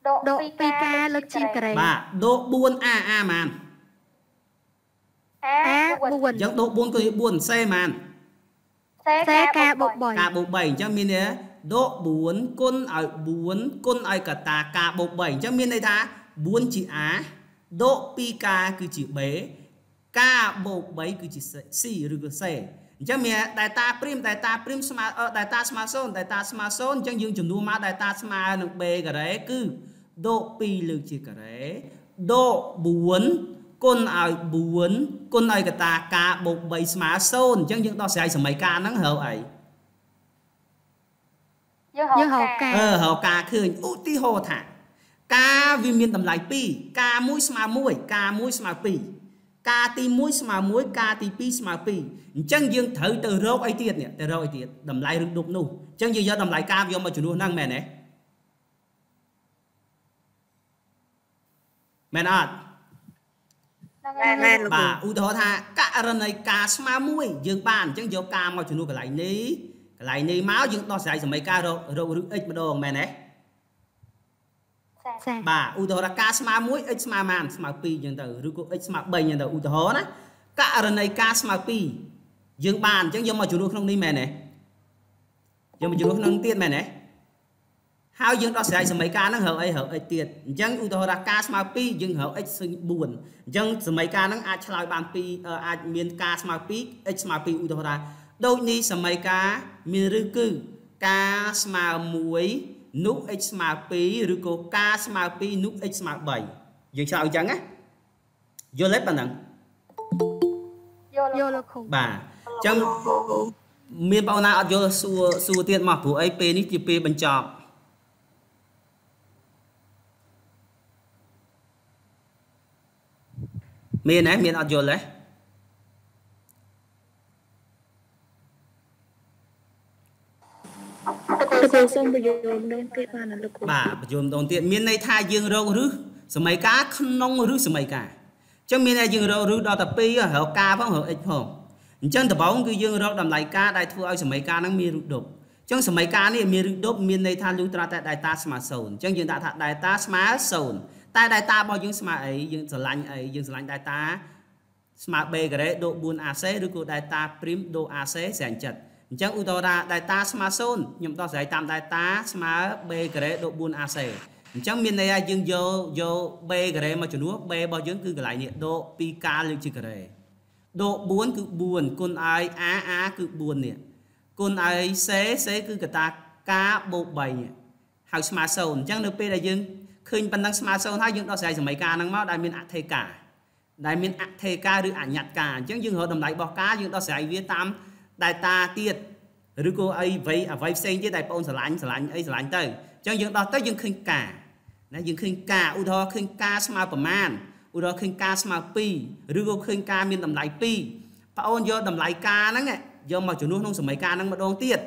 ដក2ការលើកជាក្រេបាទដូ 4a a ហ្មង A អញ្ចឹងដូ4គឺ4 c ហ្មង4សេការបូកកា3របូក3អញ្ចឹងមានន័យថា ដក4គុណឲ្យ4គុណឲ្យកតាការបូក3អញ្ចឹងមានន័យថា4ជា a ដក 2k គឺជា b ការបូក3គឺជា c ឬក៏ c អញ្ចឹងមានដែលតាព្រីមដែលតាព្រីមស្មើអឺដែលតាស្មើ0ដែលតាស្មើ0អញ្ចឹងយើងចំនួនមកដែលតាស្មើនឹង b ការ៉េគឺដក2លើកជាការ៉េដក4គុណឲ្យ4គុណឲ្យកតាកាបូក3ស្មើ0អញ្ចឹងយើងដោះស្រាយសម័យកាលហ្នឹងហៅអី យើងហៅកាអឺរកការឃើញឧទាហរណ៍ថា ការវាមានតម្លៃ2ការ1ស្មើ1ការ1ស្មើ2ការទី1ស្មើ1ការទី2ស្មើ2អញ្ចឹងយើងត្រូវទៅរកអីទៀតនេះទៅរកអីទៀតតម្លៃឬដប់នោះអញ្ចឹងយើងយកតម្លៃការវាយកមកជំនួសហ្នឹងមែនទេមែនអត់មែនលោកគ្រូបាទឧទាហរណ៍ថាករណីការស្មើ1យើងបានអញ្ចឹងយកការមកជំនួសកន្លែងនេះ កន្លែងនេះមកយើងដោះស្រាយសម័យការរករកឬ x ម្ដងមែនទេចាបាទឧទាហរណ៍ថាការស្មើ1 x ស្មើប៉ុន្មានស្មើ2អញ្ចឹងទៅឬក៏ x ស្មើ3អញ្ចឹងទៅឧទាហរណ៍ណាករណីការស្មើ2យើងបានអញ្ចឹងយកមកជំនួសក្នុងនេះមែនទេយកមកជំនួសក្នុងនេះទៀតមែនទេហើយយើងដោះស្រាយសម័យការហ្នឹងរកអីរក x ទៀតអញ្ចឹងឧទាហរណ៍ថាការស្មើ2យើងរក x ឃើញ4អញ្ចឹងសម័យការហ្នឹងអាចឆ្លើយបាន2អាចមានការស្មើ2 x ស្មើ2ឧទាហរណ៍ថា ដូចនេះសម័យកាលមានឬគឺការស្មើ1នោះ x ស្មើ2ឬក៏ការស្មើ2នោះ x ស្មើ3យើងឆ្លើយអញ្ចឹងណាយល់ទេប៉ុណ្ណឹងយល់យល់លោកគ្រូបាទអញ្ចឹងមានបងណាអត់យល់សួរសួរទៀតមកព្រោះអីពេលនេះជាពេលបញ្ចប់មានទេមានអត់យល់ទេ លោកគ្រូសូមបញ្យល់ម្ដងទៀតបានណាលោកគ្រូបាទបញ្យលម្ដងទៀតមានន័យថាយើងរកឬសម័យកាលក្នុងឬសម័យកាលអញ្ចឹងមានន័យយើងរកឬដល់តែ2រកការផងរក x ផងអញ្ចឹងដំបូងគឺយើងរកតម្លៃការដែលធ្វើឲ្យសម័យកាលហ្នឹងមានរូបដប់អញ្ចឹងសម័យកាលនេះមានរូបដប់មានន័យថាលុះត្រាតែ data ស្មើ0អញ្ចឹងយើងដាក់ថា data ស្មើ0តែ data របស់យើងស្មើអីយើងស្រឡាញ់អីយើងស្រឡាញ់ data ស្មើ b ការ៉េដូក 4ac ឬក៏ data prim ដូក ac ស្រេចចិត្ត អញ្ចឹងឧទាហរណ៍ថា data ស្មើ0ខ្ញុំដោះស្រាយតាម data ស្មើ b ការ៉េដូក 4ac អញ្ចឹងមានន័យថាយើងយកយក b ការ៉េមកជំនួស b របស់យើងគឺកន្លែងនេះដូក2កាលលើកជាការ៉េដូក4គឺ4គុណឲ្យ a a គឺ4នេះគុណឲ្យ c c គឺកតាកាបូក3នេះហើយស្មើ0អញ្ចឹងនៅពេលដែលយើងឃើញប៉ុណ្ណឹងស្មើ0ហើយយើងដោះស្រាយសម័យកាលហ្នឹងមកដែលមានអធិកាដែលមានអធិកាឬអញ្ញត្តកាអញ្ចឹងយើងរកតម្លៃរបស់កាយើងដោះស្រាយវាតាម data ទៀតឬក៏អីអ្វីអ្វីផ្សេងទៀតដែលបងស្រឡាញ់ស្រឡាញ់អីស្រឡាញ់ទៅអញ្ចឹងយើងដោះទៅយើងឃើញការណាយើងឃើញការឧទាហរណ៍ឃើញការស្មើប្រមាណឧទាហរណ៍ឃើញការស្មើ2ឬក៏ឃើញការមានតម្លៃ2បងអូនយកតម្លៃការហ្នឹងយកមកជំនួសក្នុងសម័យការហ្នឹងម្ដងទៀត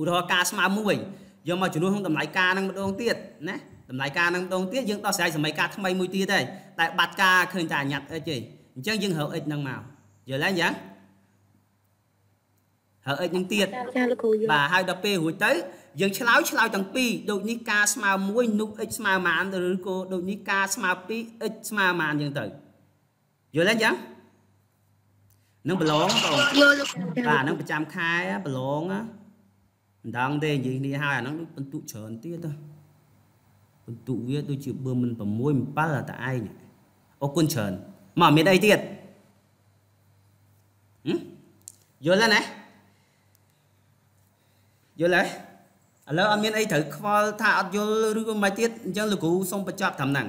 ឧទាហរណ៍ការស្មើ1យកមកជំនួសក្នុងតម្លៃការហ្នឹងម្ដងទៀតណាតម្លៃការហ្នឹងម្ដងទៀតយើងដោះស្រាយសម័យការថ្មីមួយទៀតហើយតែបាត់ការឃើញតែអញ្ញត្តិអិចទេអញ្ចឹងយើងរកអិចហ្នឹងមកយល់ហើយអញ្ចឹង ហើយអិចនឹងទៀតចាលោកគ្រូយល់បាទហើយដល់ពេលរួចទៅយើងឆ្លើយឆ្លើយទាំងពីរដូចនេះការស្មើ1នោះ x ស្មើប៉ុន្មានឬក៏ដូចនេះការស្មើ2 x ស្មើប៉ុន្មានអញ្ចឹងទៅយល់ទេអញ្ចឹងនឹងប្រឡងបងយល់លោកបាទហ្នឹងប្រចាំខែប្រឡងណាមិនដឹងទេនិយាយគ្នាហើយអាហ្នឹងដូចបន្ទុកច្រើនទៀតទៅបន្ទុកវាដូចជាបើមិន6 7តែឯងអរគុណច្រើនមកមានអីទៀតហឹមយល់ហើយណា យល់ហើយឥឡូវអត់មានអីត្រូវខ្វល់ថាអត់យល់ឬក៏មិនទៀតអញ្ចឹងលោកគ្រូសូមបញ្ចប់ត្រឹមហ្នឹង